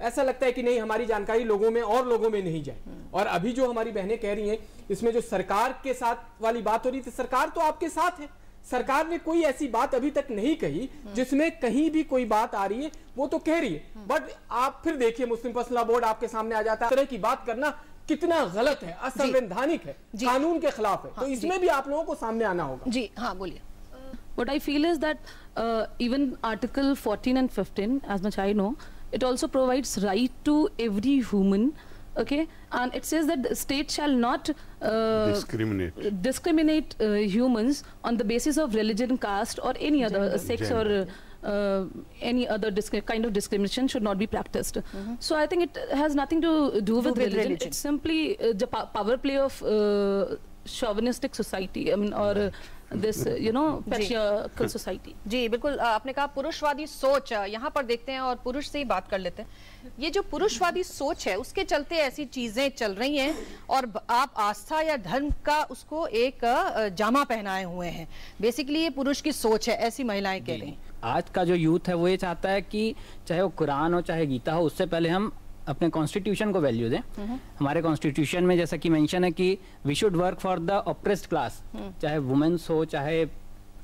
ऐसा लगता है कि नहीं हमारी जानकारी लोगों में और लोगों में नहीं जाए। और अभी जो हमारी बहनें कह रही हैं इसमें जो सरकार के साथ वाली बात हो रही थी सरकार तो आपके साथ है। सरकार ने कोई ऐसी बात अभी तक नहीं कही जिसमें कहीं भी कोई बात आ रही है वो तो कह रही है। बट आप फिर देखिए मुस्लिम फसला बोर्ड आपके सामने आ जाता है। तरह की बात करना कितना गलत है असंवैधानिक है कानून के खिलाफ है। तो इसमें भी आप लोगों को सामने आना होगा। जी हाँ बोलिए। I feel is that uh, even Article 14 and 15, as much I know, it also provides right to every human. Okay, and it says that the state shall not uh, Discriminate. discriminate uh, humans on the basis of religion, caste, or any other uh, sex or uh, uh, any other kind of discrimination should not be practiced. So I think it has nothing to do with, with religion. religion. It's simply uh, the power play of uh, chauvinistic society. I mean, or uh, this you know ji. patriarchal society. जी बिल्कुल आपने कहा पुरुषवादी सोच यहाँ पर देखते हैं और पुरुष से ही बात कर लेते हैं ये जो पुरुषवादी सोच है उसके चलते ऐसी चीज़ें चल रही हैं और आप आस्था या धर्म का उसको एक जामा पहनाए हुए हैं बेसिकली ये पुरुष की सोच है ऐसी महिलाएँ कह रही हैं आज का जो यूथ है वो ये चाहता है कि चाहे वो कुरान हो चाहे गीता हो उससे पहले हम अपने कॉन्स्टिट्यूशन को वैल्यू दें। हमारे कॉन्स्टिट्यूशन में जैसा कि मेंशन है कि we should work for the oppressed class चाहे वुमेन्स हो चाहे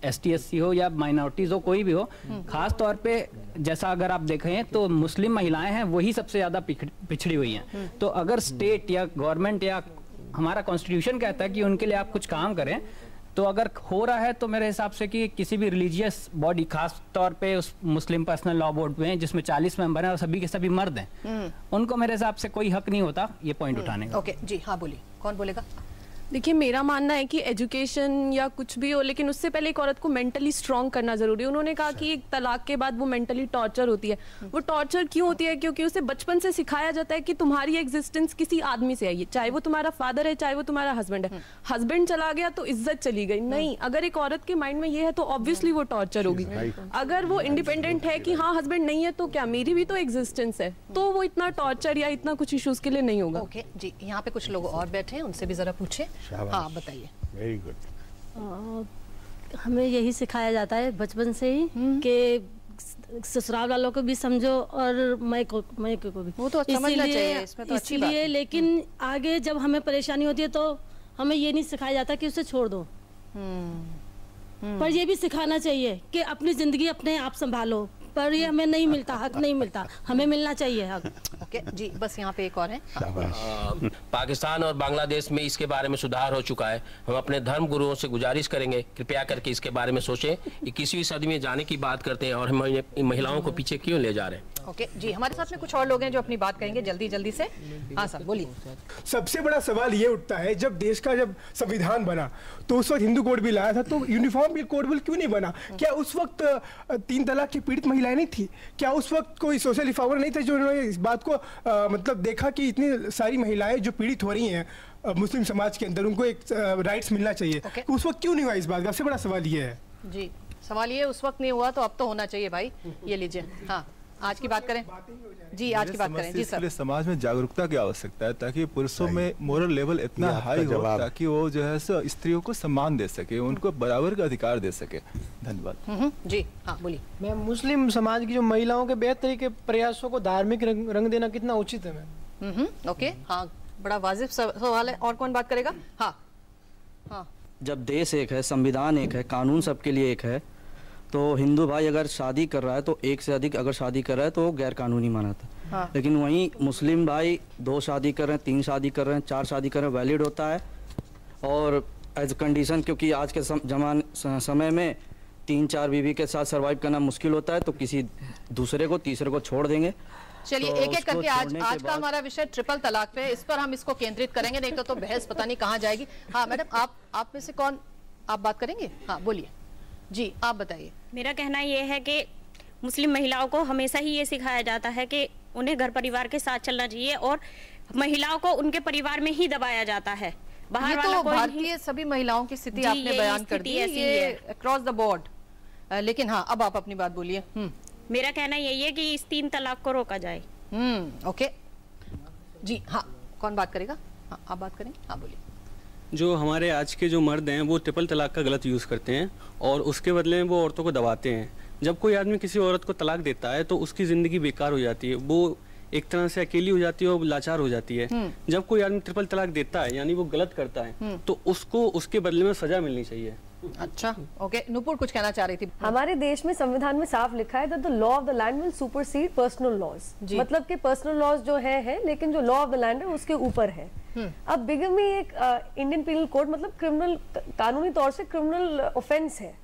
एस टी हो या माइनॉरिटीज हो कोई भी हो। खास तौर पे जैसा अगर आप देखें तो मुस्लिम महिलाएँ हैं वही सबसे ज़्यादा पिछड़ी हुई हैं। तो अगर स्टेट या गवर्नमेंट या हमारा कॉन्स्टिट्यूशन कहता है कि उनके लिए आप कुछ काम करें तो अगर हो रहा है तो मेरे हिसाब से कि किसी भी रिलीजियस बॉडी खास तौर पे उस मुस्लिम पर्सनल लॉ बोर्ड में जिसमें 40 मेंबर हैं और सभी के सभी मर्द हैं उनको मेरे हिसाब से कोई हक नहीं होता ये पॉइंट उठाने का। ओके जी हाँ बोलिए। कौन बोलेगा? देखिए मेरा मानना है कि एजुकेशन या कुछ भी हो लेकिन उससे पहले एक औरत को मेंटली स्ट्रांग करना ज़रूरी है। उन्होंने कहा कि एक तलाक के बाद वो मेंटली टॉर्चर होती है। वो टॉर्चर क्यों होती है? क्योंकि उसे बचपन से सिखाया जाता है कि तुम्हारी एग्जिस्टेंस किसी आदमी से आई है चाहे वो तुम्हारा फादर है चाहे वो तुम्हारा हस्बैंड है। हस्बैंड चला गया तो इज़्ज़त चली गई। नहीं अगर एक औरत के माइंड में ये है तो ऑब्वियसली वो टॉर्चर होगी। अगर वो इंडिपेंडेंट है कि हाँ हस्बैंड नहीं है तो क्या? मेरी भी तो एग्जिस्टेंस है। तो वो इतना टॉर्चर या इतना कुछ इश्यूज़ के लिए नहीं होगा। ओके जी यहाँ पे कुछ लोग और बैठे हैं उनसे भी जरा पूछे। हाँ बताइए। वेरी गुड हमें यही सिखाया जाता है बचपन से ही कि ससुराल वालों को भी समझो और मैं को मैं को भी। वो तो समझना इसीलिए- चाहिए, इसमें तो अच्छी बात है। लेकिन आगे जब हमें परेशानी होती है तो हमें ये नहीं सिखाया जाता कि उसे छोड़ दो। पर ये भी सिखाना चाहिए कि अपनी ज़िंदगी अपने आप संभालो। पर ये हमें नहीं मिलता हक नहीं मिलता। हमें मिलना चाहिए हक। ओके जी बस यहाँ पे एक और है। पाकिस्तान और बांग्लादेश में इसके बारे में सुधार हो चुका है। हम अपने धर्म गुरुओं से गुजारिश करेंगे कृपया करके इसके बारे में सोचें इक्कीसवीं सदी में जाने की बात करते हैं और हम महिलाओं को पीछे क्यों ले जा रहे हैं? ओके जी हमारे साथ में कुछ और लोग हैं जो अपनी बात कहेंगे जल्दी जल्दी से। हाँ सर बोलिए। सबसे बड़ा सवाल ये उठता है जब देश का जब संविधान बना तो उस वक्त हिंदू कोड बिल आया था तो यूनिफॉर्म बिल कोड बिल क्यों नहीं बना? क्या उस वक्त तीन तलाक की पीड़ित महिलाएँ नहीं थी? क्या उस वक्त कोई सोशल रिफॉर्मर नहीं था जो उन्होंने इस बात को मतलब देखा कि इतनी सारी महिलाएँ जो पीड़ित हो रही हैं मुस्लिम समाज के अंदर उनको एक राइट्स मिलना चाहिए। तो उस वक्त क्यों नहीं हुआ इस बात का? सबसे बड़ा सवाल ये है। जी सवाल ये उस वक्त नहीं हुआ तो अब तो होना चाहिए भाई। ये लीजिए। हाँ। आज की बात करें। जी आज की बात करें। जी सर। समाज में जागरूकता की आवश्यकता है ताकि पुरुषों में मोरल लेवल इतना हाई हो ताकि वो जो है सो स्त्रियों को सम्मान दे सके उनको बराबर का अधिकार दे सके। धन्यवाद। हम्म, जी हाँ बोलिए। मैम मुस्लिम समाज की जो महिलाओं के बेहतरी के प्रयासों को धार्मिक रंग, रंग देना कितना उचित है मैम? हम्म, ओके हाँ बड़ा वाजिब सवाल है। और कौन बात करेगा? हाँ हाँ। जब देश एक है संविधान एक है कानून सबके लिए एक है तो हिंदू भाई अगर शादी कर रहा है तो एक से अधिक अगर शादी कर रहा है तो वो गैर कानूनी माना था हाँ। लेकिन वहीं मुस्लिम भाई दो शादी कर रहे हैं तीन शादी कर रहे हैं चार शादी कर रहे हैं वैलिड होता है। और एज कंडीशन क्योंकि आज के सम, जमान समय में तीन चार बीवी के साथ सर्वाइव करना मुश्किल होता है तो किसी दूसरे को तीसरे को छोड़ देंगे। चलिए तो एक एक करके आज आज का हमारा विषय ट्रिपल तलाक पे इस पर हम इसको केंद्रित करेंगे नहीं तो तो बहस पता नहीं कहाँ जाएगी। हाँ मैडम आप आप में से कौन आप बात करेंगे? हाँ बोलिए। जी आप बताइए। मेरा कहना यह है कि मुस्लिम महिलाओं को हमेशा ही ये सिखाया जाता है कि उन्हें घर परिवार के साथ चलना चाहिए और महिलाओं को उनके परिवार में ही दबाया जाता है। बाहर ये तो भारतीय सभी महिलाओं की स्थिति आपने बयान कर दी है। अक्रॉस द बोर्ड लेकिन हाँ अब आप अपनी बात बोलिए। हम्म। मेरा कहना यही है कि इस तीन तलाक को रोका जाए। हम्म ओके। जी हाँ कौन बात करेगा? हाँ आप बात करें हाँ बोलिए। जो हमारे आज के जो मर्द हैं वो ट्रिपल तलाक का गलत यूज़ करते हैं और उसके बदले में वो औरतों को दबाते हैं। जब कोई आदमी किसी औरत को तलाक देता है तो उसकी ज़िंदगी बेकार हो जाती है। वो एक तरह से अकेली हो जाती है और लाचार हो जाती है। हम्म। जब कोई आदमी ट्रिपल तलाक देता है यानी वो गलत करता है हम्म। तो उसको उसके बदले में सजा मिलनी चाहिए। अच्छा ओके नुपुर कुछ कहना चाह रही थी। हमारे देश में संविधान में साफ़ लिखा है the law of the land will supersede personal laws. मतलब कि पर्सनल लॉज जो है है लेकिन जो लॉ ऑफ़ द लैंड है उसके ऊपर है। अब बिगमी एक इंडियन पीनल कोड मतलब क्रिमिनल कानूनी तौर से क्रिमिनल ऑफेंस है।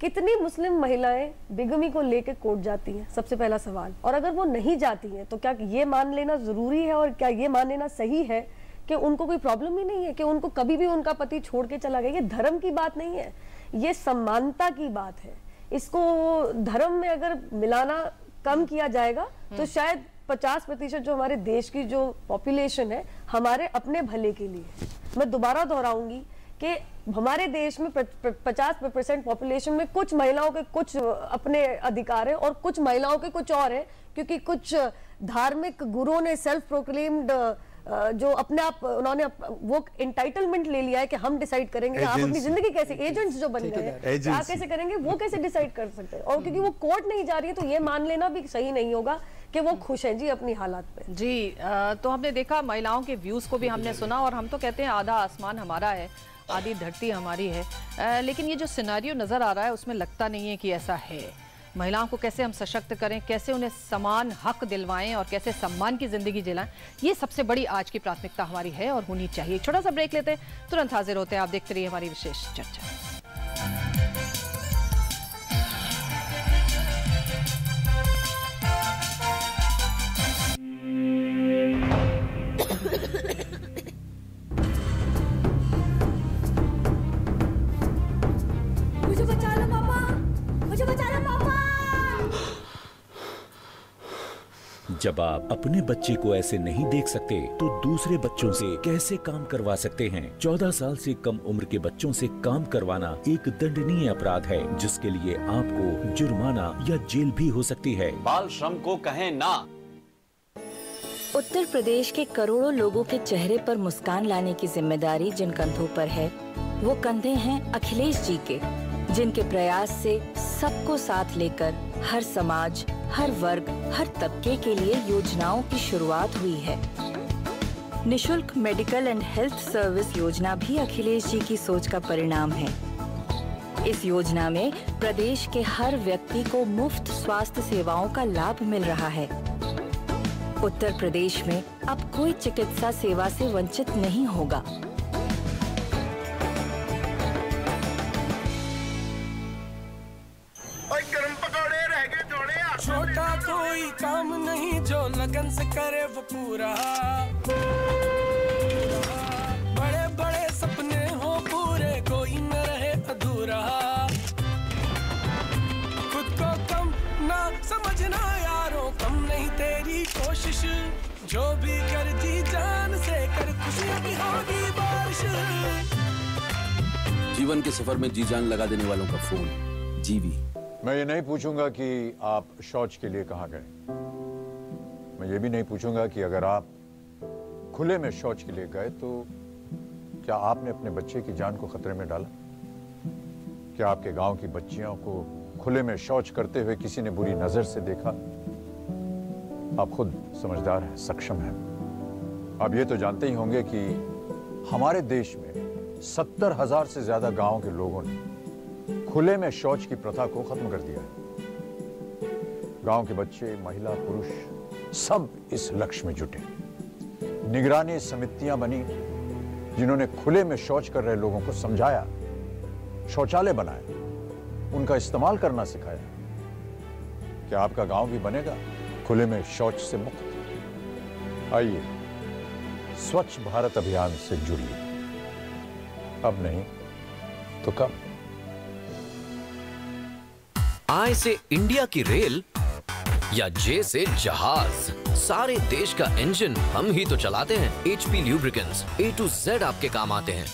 कितनी मुस्लिम महिलाएँ बिगमी को लेकर कोर्ट जाती हैं सबसे पहला सवाल। और अगर वो नहीं जाती हैं तो क्या ये मान लेना ज़रूरी है और क्या ये मान लेना सही है कि उनको कोई प्रॉब्लम ही नहीं है कि उनको कभी भी उनका पति छोड़ के चला गया? ये धर्म की बात नहीं है। ये समानता की बात है। इसको धर्म में अगर मिलाना कम किया जाएगा तो शायद 50 प्रतिशत जो हमारे देश की जो पॉपुलेशन है हमारे अपने भले के लिए। मैं दोबारा दोहराऊँगी कि हमारे देश में पचास परसेंट पॉपुलेशन में कुछ महिलाओं के कुछ अपने अधिकार हैं और कुछ महिलाओं के कुछ और हैं क्योंकि कुछ धार्मिक गुरुओं ने सेल्फ प्रोक्लेम्ड जो अपने आप उन्होंने अप- वो इंटाइटलमेंट ले लिया है कि हम डिसाइड करेंगे आप अपनी ज़िंदगी कैसे एजेंट्स जो बन गए हैं। क्या Agency. कैसे करेंगे वो कैसे डिसाइड कर सकते हैं? और क्योंकि वो कोर्ट नहीं जा रही है तो ये मान लेना भी सही नहीं होगा। कि वो खुश हैं जी अपनी हालात पे। जी अ, तो हमने देखा महिलाओं के व्यूज़ को भी हमने सुना और हम तो कहते हैं आधा आसमान हमारा है आधी धरती हमारी है। अ, लेकिन ये जो सिनारियो नज़र आ रहा है उसमें लगता नहीं है कि ऐसा है। महिलाओं को कैसे हम सशक्त करें कैसे उन्हें समान हक दिलवाएँ और कैसे सम्मान की ज़िंदगी जिलाएँ ये सबसे बड़ी आज की प्राथमिकता हमारी है और होनी चाहिए। छोटा सा ब्रेक लेते हैं तुरंत हाजिर होते हैं आप देखते रहिए हमारी विशेष चर्चा। जब आप अपने बच्चे को ऐसे नहीं देख सकते तो दूसरे बच्चों से कैसे काम करवा सकते हैं? 14 साल से कम उम्र के बच्चों से काम करवाना एक दंडनीय अपराध है जिसके लिए आपको जुर्माना या जेल भी हो सकती है। बाल श्रम को कहें ना। उत्तर प्रदेश के करोड़ों लोगों के चेहरे पर मुस्कान लाने की ज़िम्मेदारी जिन कंधों पर है वो कंधे हैं अखिलेश जी के। जिनके प्रयास से सबको साथ लेकर हर समाज, हर वर्ग, हर तबके के लिए योजनाओं की शुरुआत हुई है। निशुल्क मेडिकल एंड हेल्थ सर्विस योजना भी अखिलेश जी की सोच का परिणाम है। इस योजना में प्रदेश के हर व्यक्ति को मुफ़्त स्वास्थ्य सेवाओं का लाभ मिल रहा है। उत्तर प्रदेश में अब कोई चिकित्सा सेवा से वंचित नहीं होगा। कोई काम नहीं, जो लगन से करे वो पूरा। बड़े बड़े सपने हो, पूरे कोई न रहे अधूरा। खुद को कम ना समझना यारों, कम नहीं तेरी कोशिश। जो भी कर जी जान से कर, खुशियाँ भी होगी बारिश। जीवन के सफ़र में जी जान लगा देने वालों का फ़ोन, जीवी। मैं ये नहीं पूछूँगा कि आप शौच के लिए कहाँ गए। मैं ये भी नहीं पूछूँगा कि अगर आप खुले में शौच के लिए गए तो क्या आपने अपने बच्चे की जान को खतरे में डाला? क्या आपके गाँव की बच्चियों को खुले में शौच करते हुए किसी ने बुरी नज़र से देखा? आप खुद समझदार हैं, सक्षम हैं। आप ये तो जानते ही होंगे कि हमारे देश में सत्तर हज़ार से ज़्यादा गाँवों के लोगों ने खुले में शौच की प्रथा को खत्म कर दिया है। गाँव के बच्चे, महिला, पुरुष, सब इस लक्ष्य में जुटे। निगरानी समितियाँ बनी, जिन्होंने खुले में शौच कर रहे लोगों को समझाया, शौचालय बनाए उनका इस्तेमाल करना सिखाया। क्या आपका गाँव भी बनेगा खुले में शौच से मुक्त? आइए, स्वच्छ भारत अभियान से जुड़िए। अब नहीं तो कब? आई से इंडिया की रेल या जे से जहाज़। सारे देश का इंजन हम ही तो चलाते हैं। H P lubricants A to Z आपके काम आते हैं।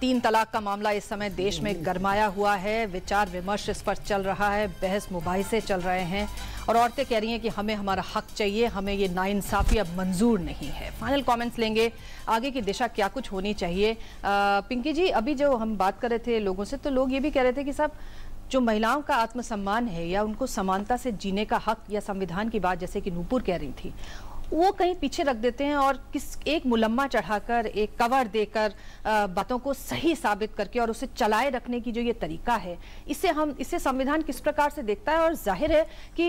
तीन तलाक का मामला इस समय देश में गरमाया हुआ है। विचार विमर्श इस पर चल रहा है। बहस मुबाहिसे चल रहे हैं। और औरतें कह रही हैं कि हमें हमारा हक चाहिए, हमें ये नाइंसाफ़ी अब मंजूर नहीं है। फाइनल कमेंट्स लेंगे, आगे की दिशा क्या कुछ होनी चाहिए? पिंकी जी, अभी जो हम बात कर रहे थे लोगों से तो लोग ये भी कह रहे थे कि साहब, जो महिलाओं का आत्मसम्मान है या उनको समानता से जीने का हक या संविधान की बात, जैसे कि नूपुर कह रही थी वो कहीं पीछे रख देते हैं और किस एक मुलम्मा चढ़ाकर एक कवर देकर बातों को सही साबित करके और उसे चलाए रखने की जो ये तरीका है इससे हम इसे संविधान किस प्रकार से देखता है और ज़ाहिर है कि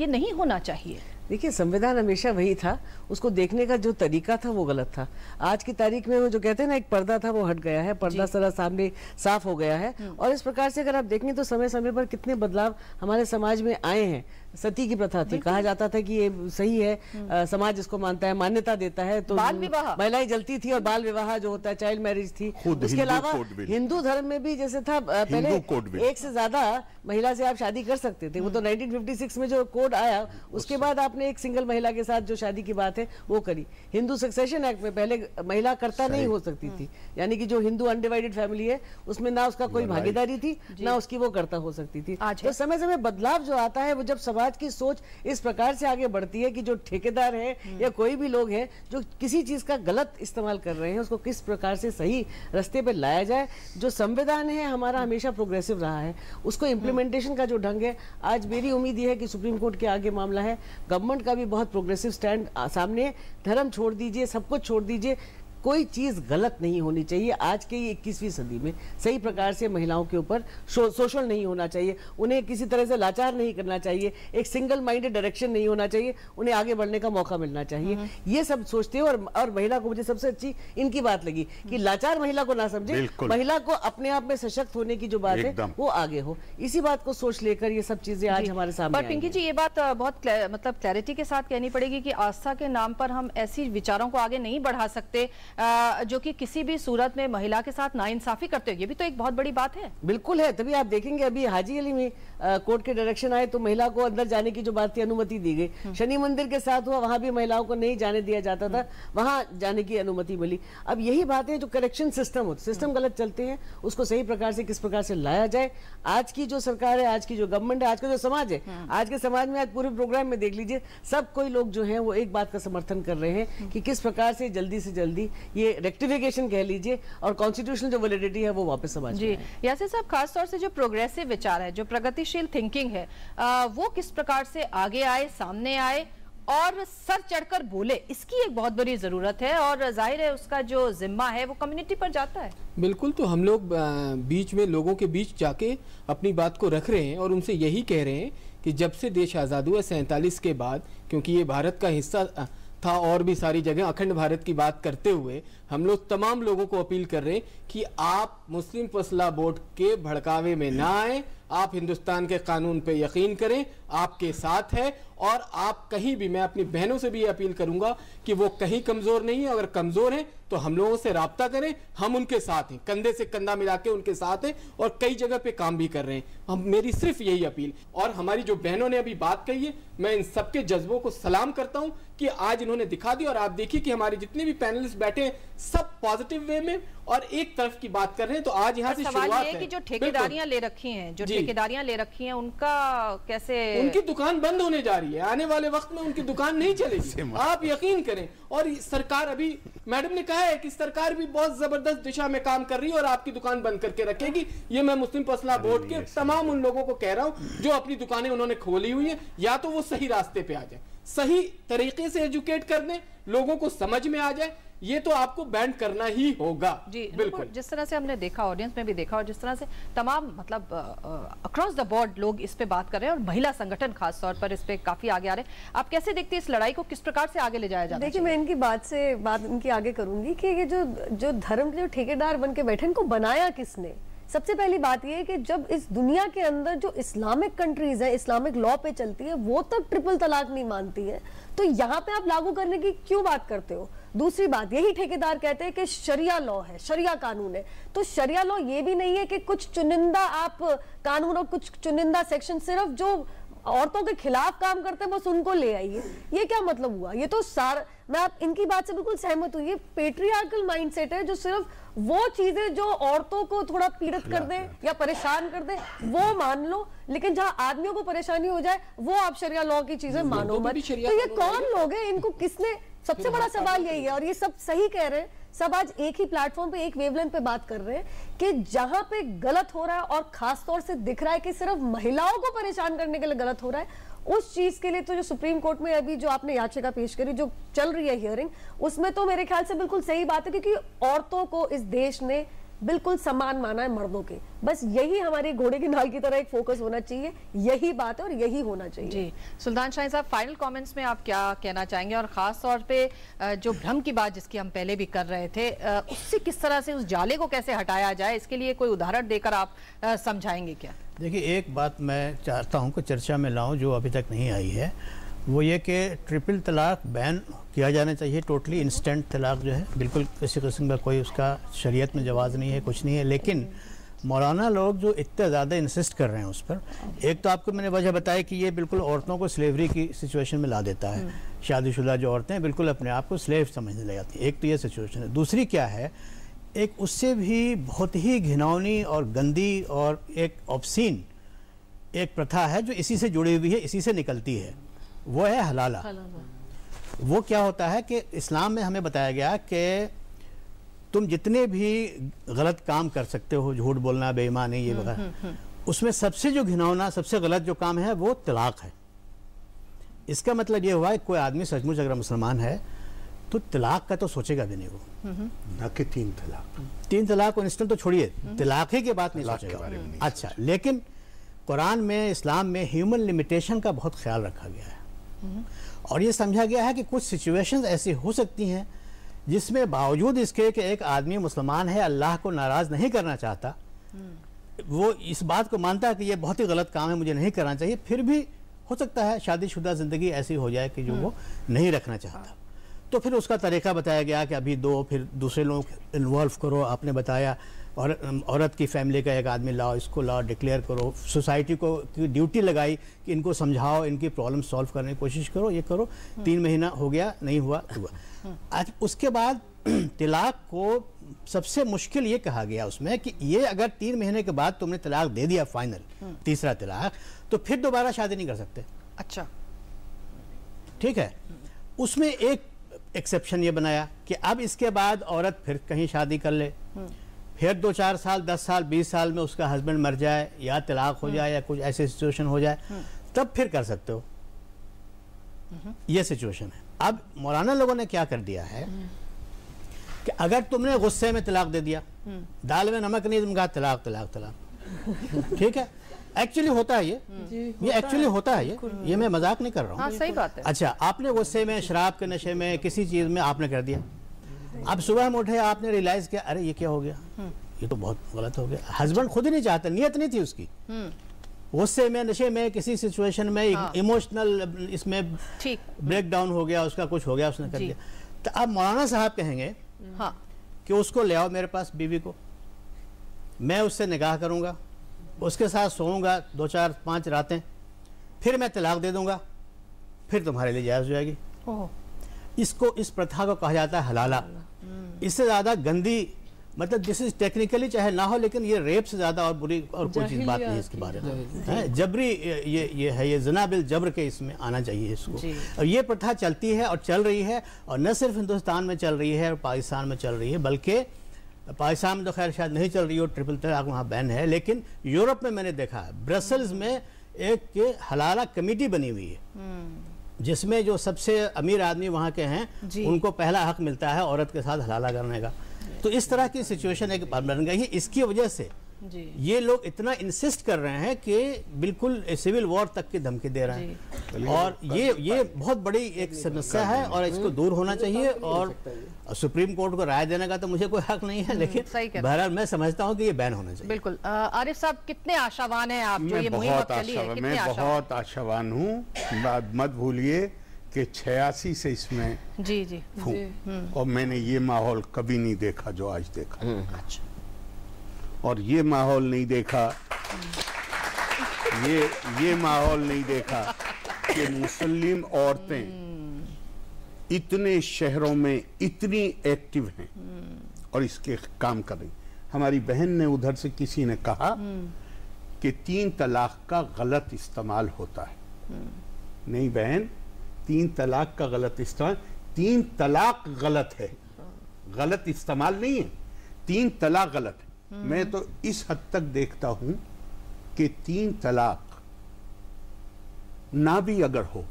ये नहीं होना चाहिए। देखिए संविधान हमेशा वही था उसको देखने का जो तरीका था वो गलत था। आज की तारीख में वो जो कहते हैं ना एक पर्दा था वो हट गया है पर्दा सारा सामने साफ़ हो गया है और इस प्रकार से अगर आप देखेंगे तो समय समय पर कितने बदलाव हमारे समाज में आए हैं। सती की प्रथा थी। कहा जाता था कि ये सही है अ, समाज इसको मानता है मान्यता देता है तो बाल विवाह। महिलाएँ जलती थी और बाल विवाह जो होता है चाइल्ड मैरिज थी। उसके अलावा हिंदू धर्म में भी जैसे था पहले एक से ज़्यादा महिला से आप शादी कर सकते थे। वो तो 1956 में जो कोड आया उसके बाद आपने एक सिंगल महिला के साथ जो शादी की बात है वो करी। हिंदू सक्सेशन एक्ट में पहले महिला कर्ता नहीं हो सकती थी। यानी कि जो हिंदू अनडिवाइडेड फैमिली है उसमें ना उसका कोई भागीदारी थी ना उसकी वो कर्ता हो सकती थी। तो समय समय बदलाव जो आता है वो जब समाज की सोच इस प्रकार से आगे बढ़ती है कि जो ठेकेदार है या कोई भी लोग हैं जो किसी चीज़ का गलत इस्तेमाल कर रहे हैं उसको किस प्रकार से सही रास्ते पर लाया जाए जो संविधान है हमारा हमेशा प्रोग्रेसिव रहा है उसको इम्प्लीमेंटेशन का जो ढंग है आज मेरी उम्मीद ये है कि सुप्रीम कोर्ट के आगे मामला है गवर्नमेंट का भी बहुत प्रोग्रेसिव स्टैंड सामने धर्म छोड़ दीजिए सब कुछ छोड़ दीजिए कोई चीज़ गलत नहीं होनी चाहिए। आज के इक्कीसवीं सदी में सही प्रकार से महिलाओं के ऊपर शोषण नहीं होना चाहिए। उन्हें किसी तरह से लाचार नहीं करना चाहिए। एक सिंगल माइंडेड डायरेक्शन नहीं होना चाहिए। उन्हें आगे बढ़ने का मौका मिलना चाहिए। ये सब सोचते हो और, और महिला को मुझे सबसे अच्छी इनकी बात लगी कि लाचार महिला को ना समझे। महिला को अपने आप में सशक्त होने की जो बात है वो आगे हो। इसी बात को सोच लेकर ये सब चीज़ें आज हमारे सामने पर पिंकी जी ये बात बहुत मतलब क्लैरिटी के साथ कहनी पड़ेगी कि आस्था के नाम पर हम ऐसी विचारों को आगे नहीं बढ़ा सकते। जो कि किसी भी सूरत में महिला के साथ नाइंसाफी करते हो ये भी तो एक बहुत बड़ी बात है। बिल्कुल है तभी आप देखेंगे अभी हाजी अली में कोर्ट के डायरेक्शन आए तो महिला को अंदर जाने की जो बात थी अनुमति दी गई। शनि मंदिर के साथ हुआ वहाँ भी महिलाओं को नहीं जाने दिया जाता था वहाँ जाने की अनुमति मिली। अब यही बात है जो करेक्शन सिस्टम हो सिस्टम गलत चलते हैं उसको सही प्रकार से किस प्रकार से लाया जाए आज की जो सरकार है आज की जो गवर्नमेंट है आज का जो समाज है आज के समाज में आज पूरे प्रोग्राम में देख लीजिए सब कोई लोग जो है वो एक बात का समर्थन कर रहे हैं कि किस प्रकार से जल्दी से जल्दी ये रेक्टिफिकेशन कह लीजिए और कॉन्स्टिट्यूशनल जो वैलिडिटी है वो वापस समाज जी। यासिर साहब खास तौर से जो प्रोग्रेसिव विचार है जो प्रगतिशील थिंकिंग है अ, वो किस प्रकार से आगे आए सामने आए और सर चढ़कर बोले इसकी एक बहुत बड़ी ज़रूरत है और ज़ाहिर है उसका जो जिम्मा है वो कम्युनिटी पर जाता है बिल्कुल तो हम लोग बीच में लोगों के बीच जाके अपनी बात को रख रहे हैं और उनसे यही कह रहे हैं कि जब से देश आज़ाद हुआ सैंतालीस के बाद क्योंकि ये भारत का हिस्सा अ, था और भी सारी जगह अखंड भारत की बात करते हुए हम लोग तमाम लोगों को अपील कर रहे हैं कि आप मुस्लिम फसला बोर्ड के भड़कावे में ना आए, आप हिंदुस्तान के कानून पे यकीन करें, आपके साथ है और आप कहीं भी, मैं अपनी बहनों से भी अपील करूँगा कि वो कहीं कमज़ोर नहीं है, अगर कमज़ोर हैं तो हम लोगों से राब्ता करें हम उनके साथ हैं। कंधे से कंधा मिला के उनके साथ हैं और कई जगह पे काम भी कर रहे हैं। हम मेरी सिर्फ़ यही अपील। और हमारी जो बहनों ने अभी बात कही है मैं इन सबके जज्बों को सलाम करता हूँ कि आज इन्होंने दिखा दी और आप देखिए कि हमारे जितने भी पैनलिस्ट बैठे हैं सब पॉजिटिव वे में और एक तरफ़ की बात कर रहे हैं तो आज यहाँ से सवाल शुरुआत ये है कि जो ठेकेदारियाँ ले रखी हैं जो ठेकेदारियाँ ले रखी हैं उनका कैसे उनकी दुकान बंद होने जा रही है। आने वाले वक्त में उनकी दुकान नहीं चलेगी। आप यकीन करें। और सरकार अभी मैडम ने कहा है कि सरकार भी बहुत ज़बरदस्त दिशा में काम कर रही है और आपकी दुकान बंद करके रखेगी। ये मैं मुस्लिम पसला बोर्ड के तमाम उन लोगों को कह रहा हूँ जो अपनी दुकानें उन्होंने खोली हुई है या तो वो सही रास्ते पे आ जाए। सही तरीके से एजुकेट कर दें लोगों को समझ में आ जाए ये तो आपको बैंड करना ही होगा। जी बिल्कुल। जिस तरह से हमने देखा ऑडियंस में भी देखा और जिस तरह से तमाम मतलब अक्रॉस द बोर्ड लोग इस पे बात कर रहे हैं और महिला संगठन खास तौर पर इस पे काफ़ी आगे आ रहे हैं। आप कैसे देखते हैं इस लड़ाई को? किस प्रकार से आगे ले जाया जाता देखिए मैं इनकी बात से बात इनकी आगे करूँगी कि ये जो जो धर्म के जो ठेकेदार बन के बैठे इनको बनाया किसने? सबसे पहली बात यह कि जब इस दुनिया के अंदर जो इस्लामिक कंट्रीज़ है, इस्लामिक लॉ पे चलती है, वो तक ट्रिपल तलाक नहीं मानती है। तो यहाँ पे आप लागू करने की क्यों बात करते हो? दूसरी बात, यही ठेकेदार कहते हैं कि शरिया लॉ है, शरिया कानून है। तो शरिया लॉ ये भी नहीं है कि कुछ चुनिंदा आप कानून और कुछ चुनिंदा सेक्शन सिर्फ़ जो औरतों के खिलाफ काम करते हैं बस उनको ले आइए। ये क्या मतलब हुआ? ये तो सार मैं आप इनकी बात से बिल्कुल सहमत हूँ। ये पेट्रियार्कल माइंडसेट है जो सिर्फ़ वो चीज़ें जो औरतों को थोड़ा पीड़ित कर दे या परेशान कर दे वो मान लो। लेकिन जहाँ आदमियों को परेशानी हो जाए वो आप शरिया लॉ की चीज़ें मानो मत। तो ये कौन लोग हैं? इनको किसने सबसे बड़ा सवाल यही है और ये सब सही कह रहे हैं। सब आज एक ही प्लेटफॉर्म पे, एक वेवलेंथ पे बात कर रहे हैं कि जहाँ पे गलत हो रहा है और खास तौर से दिख रहा है कि सिर्फ़ महिलाओं को परेशान करने के लिए गलत हो रहा है, उस चीज़ के लिए तो जो सुप्रीम कोर्ट में अभी जो आपने याचिका पेश करी, जो चल रही है हियरिंग उसमें तो मेरे ख्याल से बिल्कुल सही बात है, क्योंकि औरतों को इस देश ने बिल्कुल समान माना है मर्दों के। बस यही हमारी घोड़े की नाल की तरह एक फोकस होना चाहिए यही बात है और यही होना चाहिए। जी। सुल्तान शाही साहब फाइनल कमेंट्स में आप क्या कहना चाहेंगे? और खास तौर पे जो भ्रम की बात जिसकी हम पहले भी कर रहे थे उससे किस तरह से उस जाले को कैसे हटाया जाए इसके लिए कोई उदाहरण देकर आप समझाएँगे क्या? देखिए एक बात मैं चाहता हूँ कि चर्चा में लाऊं जो अभी तक नहीं आई है। वो ये कि ट्रिपल तलाक बैन किया जाना चाहिए टोटली इंस्टेंट तलाक जो है बिल्कुल किसी किस्म का कोई उसका शरीयत में जवाज़ नहीं है कुछ नहीं है लेकिन मौलाना लोग जो इतना ज़्यादा इंसिस्ट कर रहे हैं उस पर एक तो आपको मैंने वजह बताई कि ये बिल्कुल औरतों को स्लेवरी की सिचुएशन में ला देता है। शादीशुदा जो औरतें हैं बिल्कुल अपने आप को स्लेव समझने लग जाती हैं। एक तो ये सिचुएशन है। दूसरी क्या है एक उससे भी बहुत ही घिनौनी और गंदी और एक ऑप्सीन एक प्रथा है जो इसी से जुड़ी हुई है इसी से निकलती है। वो है हलाला। वो क्या होता है कि इस्लाम में हमें बताया गया कि तुम जितने भी गलत काम कर सकते हो झूठ बोलना बेईमानी ये वगैरह उसमें सबसे जो घिनौना सबसे गलत जो काम है वो तलाक है। इसका मतलब ये हुआ है कोई आदमी सचमुच अगर मुसलमान है तो तलाक का तो सोचेगा भी नहीं वो। न कि तीन तलाक। तीन तलाक इंस्टेंट तो छोड़िए तलाक ही के बात नहीं सोचेगा। अच्छा लेकिन कुरान में इस्लाम में ह्यूमन लिमिटेशन का बहुत ख्याल रखा गया है। और ये समझा गया है कि कुछ सिचुएशंस ऐसी हो सकती हैं जिसमें बावजूद इसके कि एक आदमी मुसलमान है, अल्लाह को नाराज़ नहीं करना चाहता, वो इस बात को मानता है कि ये बहुत ही गलत काम है, मुझे नहीं करना चाहिए, फिर भी हो सकता है शादीशुदा ज़िंदगी ऐसी हो जाए कि जो वो नहीं रखना चाहता। तो फिर उसका तरीका बताया गया कि अभी दो, फिर दूसरे लोग इन्वॉल्व करो, आपने बताया और औरत की फैमिली का एक आदमी लाओ इसको लाओ डिक्लेयर करो सोसाइटी को ड्यूटी लगाई कि इनको समझाओ इनकी प्रॉब्लम सॉल्व करने की कोशिश करो ये करो। तीन महीना हो गया नहीं हुआ हुआ। आज उसके बाद तलाक को सबसे मुश्किल ये कहा गया उसमें कि ये अगर तीन महीने के बाद तुमने तलाक दे दिया फाइनल तीसरा तलाक तो फिर दोबारा शादी नहीं कर सकते। अच्छा। ठीक है? उसमें एक एक्सेप्शन ये बनाया कि अब इसके बाद औरत फिर कहीं शादी कर ले। फिर दो चार साल दस साल बीस साल में उसका हस्बैंड मर जाए या तलाक हो जाए या कुछ ऐसे सिचुएशन हो जाए तब फिर कर सकते हो। ये सिचुएशन है। अब मौलाना लोगों ने क्या कर दिया है कि अगर तुमने गुस्से में तलाक दे दिया दाल में नमक नहीं तुम कहा तलाक तलाक तलाक। ठीक है? एक्चुअली होता है ये। ये एक्चुअली होता है ये। ये मैं मज़ाक नहीं कर रहा हूँ। हाँ सही बात है। अच्छा आपने गुस्से में शराब के नशे में किसी चीज़ में आपने कर दिया? अब सुबह में उठे आपने रियलाइज़ किया अरे ये क्या हो गया? ये तो बहुत गलत हो गया। हस्बैंड खुद ही नहीं चाहता नियत नहीं थी उसकी। गुस्से में नशे में किसी सिचुएशन में हाँ। इमोशनल इसमें ब्रेक डाउन हो गया उसका कुछ हो गया उसने कर दिया। तो अब मौलाना साहब कहेंगे हाँ। कि उसको ले आओ मेरे पास बीवी को। मैं उससे निगाह करूँगा उसके साथ सोऊँगा दो चार पाँच रातें फिर मैं तलाक दे दूँगा फिर तुम्हारे लिए जायज़ हो जाएगी। इसको इस प्रथा को कहा जाता है हलाला। इससे ज़्यादा गंदी मतलब दिस इज़ टेक्निकली चाहे ना हो लेकिन ये रेप से ज़्यादा और बुरी और कोई चीज़ बात नहीं है इसके बारे में। जबरी ये ये- है ये जनाबिल जबर के इसमें आना चाहिए इसको। और ये प्रथा चलती है और चल रही है और न सिर्फ़ हिंदुस्तान में चल रही है और पाकिस्तान में चल रही है बल्कि पाकिस्तान में तो खैर शायद नहीं चल रही हो ट्रिपल तलाक वहाँ बैन है लेकिन यूरोप में मैंने देखा है ब्रसल्स में एक हलाला कमेटी बनी हुई है। जिसमें जो सबसे अमीर आदमी वहाँ के हैं उनको पहला हक मिलता है औरत के साथ हलाला करने का। तो इस तरह की सिचुएशन एक बन गई है। इसकी वजह से ये लोग इतना इंसिस्ट कर रहे हैं कि बिल्कुल सिविल वॉर तक की धमकी दे रहे हैं। और ये ये बहुत बड़ी एक समस्या है और इसको दूर होना चाहिए और सुप्रीम कोर्ट को राय देने का तो मुझे कोई हक नहीं है लेकिन सही कह रहे हैं। बहरहाल मैं समझता हूँ कि ये बैन होना चाहिए। बिल्कुल। आरिफ साहब कितने आशावान हैं आप? जो मैं ये बहुत है आशावान मैं बहुत आशावान हूँ। मत भूलिए कि छियासी से इसमें जी जी। हूँ और मैंने ये माहौल कभी नहीं देखा जो आज देखा। अच्छा। और ये माहौल नहीं देखा। ये ये माहौल नहीं देखा कि मुस्लिम औरतें इतने शहरों में इतनी एक्टिव हैं और इसके काम कर रही। हमारी बहन ने उधर से किसी ने कहा कि तीन तलाक का गलत इस्तेमाल होता है। नहीं बहन, तीन तलाक का गलत इस्तेमाल, तीन तलाक गलत है। गलत इस्तेमाल नहीं है। तीन तलाक गलत है। मैं तो इस हद तक देखता हूँ कि तीन तलाक ना भी अगर हो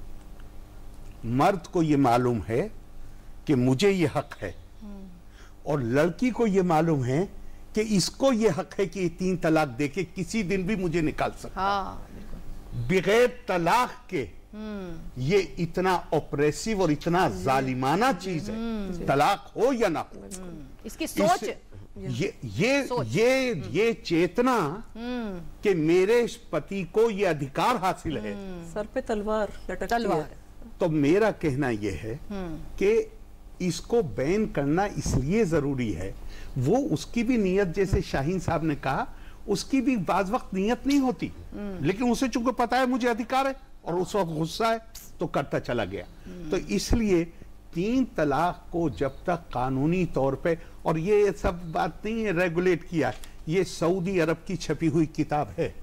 मर्द को ये मालूम है कि मुझे ये हक है। और लड़की को ये मालूम है कि इसको ये हक है कि ये तीन तलाक देके किसी दिन भी मुझे निकाल सकता। हाँ बगैर तलाक के हम्म। ये इतना ऑपरेसिव और इतना जालिमाना चीज़ है तलाक हो या ना हो। इसकी सोच इस- ये। ये ये ये चेतना हम्म। कि मेरे पति को ये अधिकार हासिल है। सर पे तलवार तलवार। तो मेरा कहना यह है हम्म। कि इसको बैन करना इसलिए ज़रूरी है। वो उसकी भी नीयत जैसे शाहीन साहब ने कहा उसकी भी बाज वक्त नीयत नहीं होती। लेकिन उसे चूँकि पता है मुझे अधिकार है और उस वक्त गुस्सा है तो करता चला गया। तो इसलिए तीन तलाक को जब तक कानूनी तौर पे और ये सब बात नहीं है रेगुलेट किया है। ये सऊदी अरब की छपी हुई किताब है।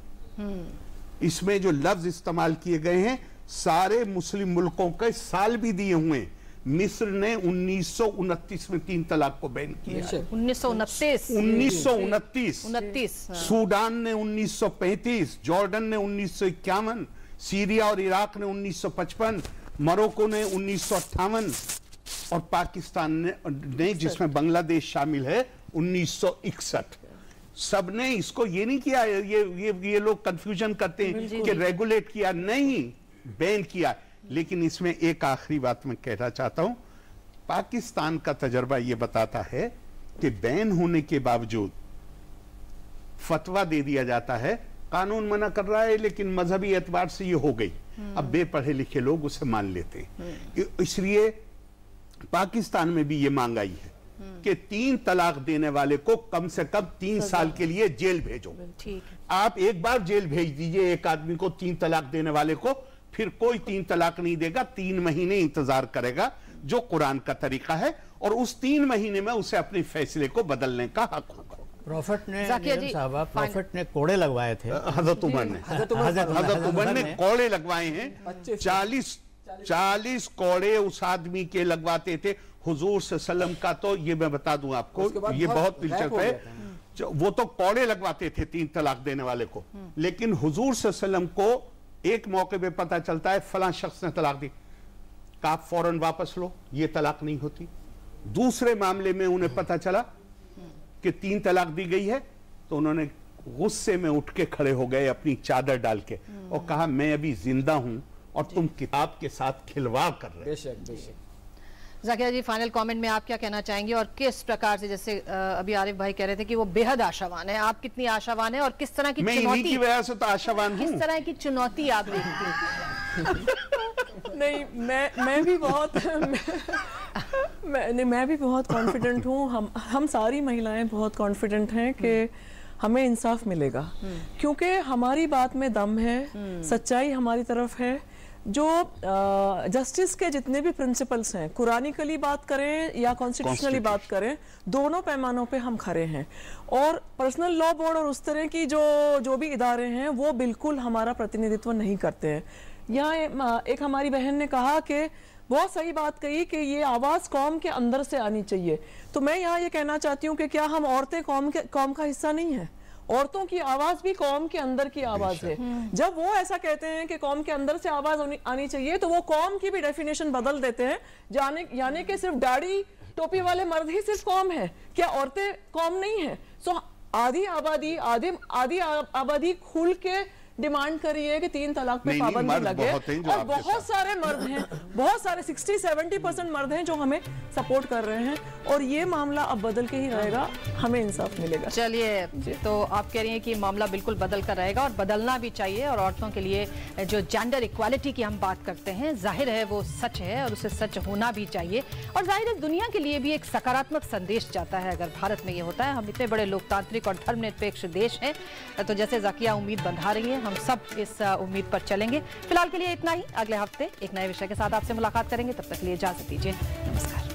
इसमें जो लफ्ज इस्तेमाल किए गए हैं सारे मुस्लिम मुल्कों के साल भी दिए हुए हैं। मिस्र ने उन्नीस सौ उनतीस में तीन तलाक को बैन किया है। उन्नीस सौ उनतीस। उनतीस। सूडान ने 1935 जॉर्डन ने उन्नीस सौ इक्यावन सीरिया और इराक ने 1955 मोरक्को ने उन्नीस सौ अट्ठावन और पाकिस्तान ने, ने जिसमें बांग्लादेश शामिल है 1961 सबने इसको ये नहीं किया ये ये ये लोग कंफ्यूजन करते हैं कि रेगुलेट किया नहीं बैन किया। लेकिन इसमें एक आखिरी बात मैं कहना चाहता हूँ पाकिस्तान का तजर्बा ये बताता है कि बैन होने के बावजूद फतवा दे दिया जाता है। कानून मना कर रहा है लेकिन मजहबी एतबार से ये हो गई। अब बेपढ़े लिखे लोग उसे मान लेते हैं। इसलिए पाकिस्तान में भी ये मांग आई है कि तीन तलाक देने वाले को कम से कम तीन साल के लिए जेल भेजो। आप एक बार जेल भेज दीजिए एक आदमी को तीन तलाक देने वाले को फिर कोई तीन तलाक नहीं देगा तीन महीने इंतज़ार करेगा जो कुरान का तरीका है और उस तीन महीने में उसे अपने फैसले को बदलने का हक होगा। प्रॉफिट ने जाकिया साहबा प्रॉफिट ने कोड़े लगवाए थे। हज़रत उमर ने। हज़रत उमर- ने- कोड़े लगवाए हैं। चालीस चालीस कोड़े उस आदमी के लगवाते थे। हुजूर सल्लम का तो ये मैं बता दूँ आपको ये बहुत दिलचस्प है। वो तो कोड़े लगवाते थे तीन तलाक देने वाले को। लेकिन हुजूर सल्लम को एक मौके पे पता चलता है फला शख्स ने तलाक दी। का आप फ़ौरन वापस लो ये तलाक नहीं होती। दूसरे मामले में उन्हें पता चला कि तीन तलाक दी गई है तो उन्होंने गुस्से में उठ के खड़े हो गए अपनी चादर डाल के और कहा मैं अभी ज़िंदा हूँ और तुम किताब के साथ खिलवाड़ कर रहे बेशक बेशक। जाकिया जी फाइनल कमेंट में आप क्या कहना चाहेंगे और किस प्रकार से जैसे अभी आरिफ भाई कह रहे थे कि वो बेहद आशावान है। आप कितनी आशावान है और किस तरह की मैं चुनौती की वजह से तो आशावान किस तरह की चुनौती आप देखती हैं? नहीं मैं मैं भी बहुत मैं नहीं, मैं भी बहुत कॉन्फिडेंट हूँ। हम हम सारी महिलाएँ बहुत कॉन्फिडेंट हैं कि हमें इंसाफ मिलेगा। क्योंकि हमारी बात में दम है सच्चाई हमारी तरफ़ है। जो जस्टिस के जितने भी प्रिंसिपल्स हैं कुरानिकली बात करें या कॉन्स्टिट्यूशनली बात करें दोनों पैमानों पे हम खड़े हैं। और पर्सनल लॉ बोर्ड और उस तरह की जो जो भी इदारे हैं वो बिल्कुल हमारा प्रतिनिधित्व नहीं करते हैं। यहाँ एक हमारी बहन ने कहा कि बहुत सही बात कही कि ये आवाज़ कौम के अंदर से आनी चाहिए। तो मैं यहाँ ये कहना चाहती हूँ कि क्या हम औरतें कौम के कौम का हिस्सा नहीं है? औरतों की आवाज़ भी कौम के अंदर की आवाज़ है। जब वो ऐसा कहते हैं कि कौम के अंदर से आवाज़ आनी- आनी चाहिए तो वो कौम की भी डेफिनेशन बदल देते हैं। जाने यानी कि सिर्फ़ दाढ़ी टोपी वाले मर्द ही सिर्फ़ कौम है क्या औरतें कौम नहीं है? सो आधी आबादी आधी आधी आबादी खुल के डिमांड करी है कि तीन तलाक पे पाबंदी लगे। बहुत और बहुत सारे मर्द हैं बहुत सारे 60 70 परसेंट मर्द हैं जो हमें सपोर्ट कर रहे हैं। और ये मामला अब बदल के ही रहेगा हमें इंसाफ मिलेगा। चलिए तो आप कह रही हैं कि मामला बिल्कुल बदल कर रहेगा और बदलना भी चाहिए और औरतों के लिए जो जेंडर इक्वालिटी की हम बात करते हैं ज़ाहिर है वो सच है और उसे सच होना भी चाहिए। और ज़ाहिर है दुनिया के लिए भी एक सकारात्मक संदेश जाता है अगर भारत में ये होता है। हम इतने बड़े लोकतांत्रिक और धर्मनिरपेक्ष देश हैं तो जैसे जाकिया उम्मीद बंधा रही है हम सब इस उम्मीद पर चलेंगे। फ़िलहाल के लिए इतना ही। अगले हफ़्ते एक नए विषय के साथ आपसे मुलाकात करेंगे। तब तक लिए इजाज़त दीजिए। नमस्कार।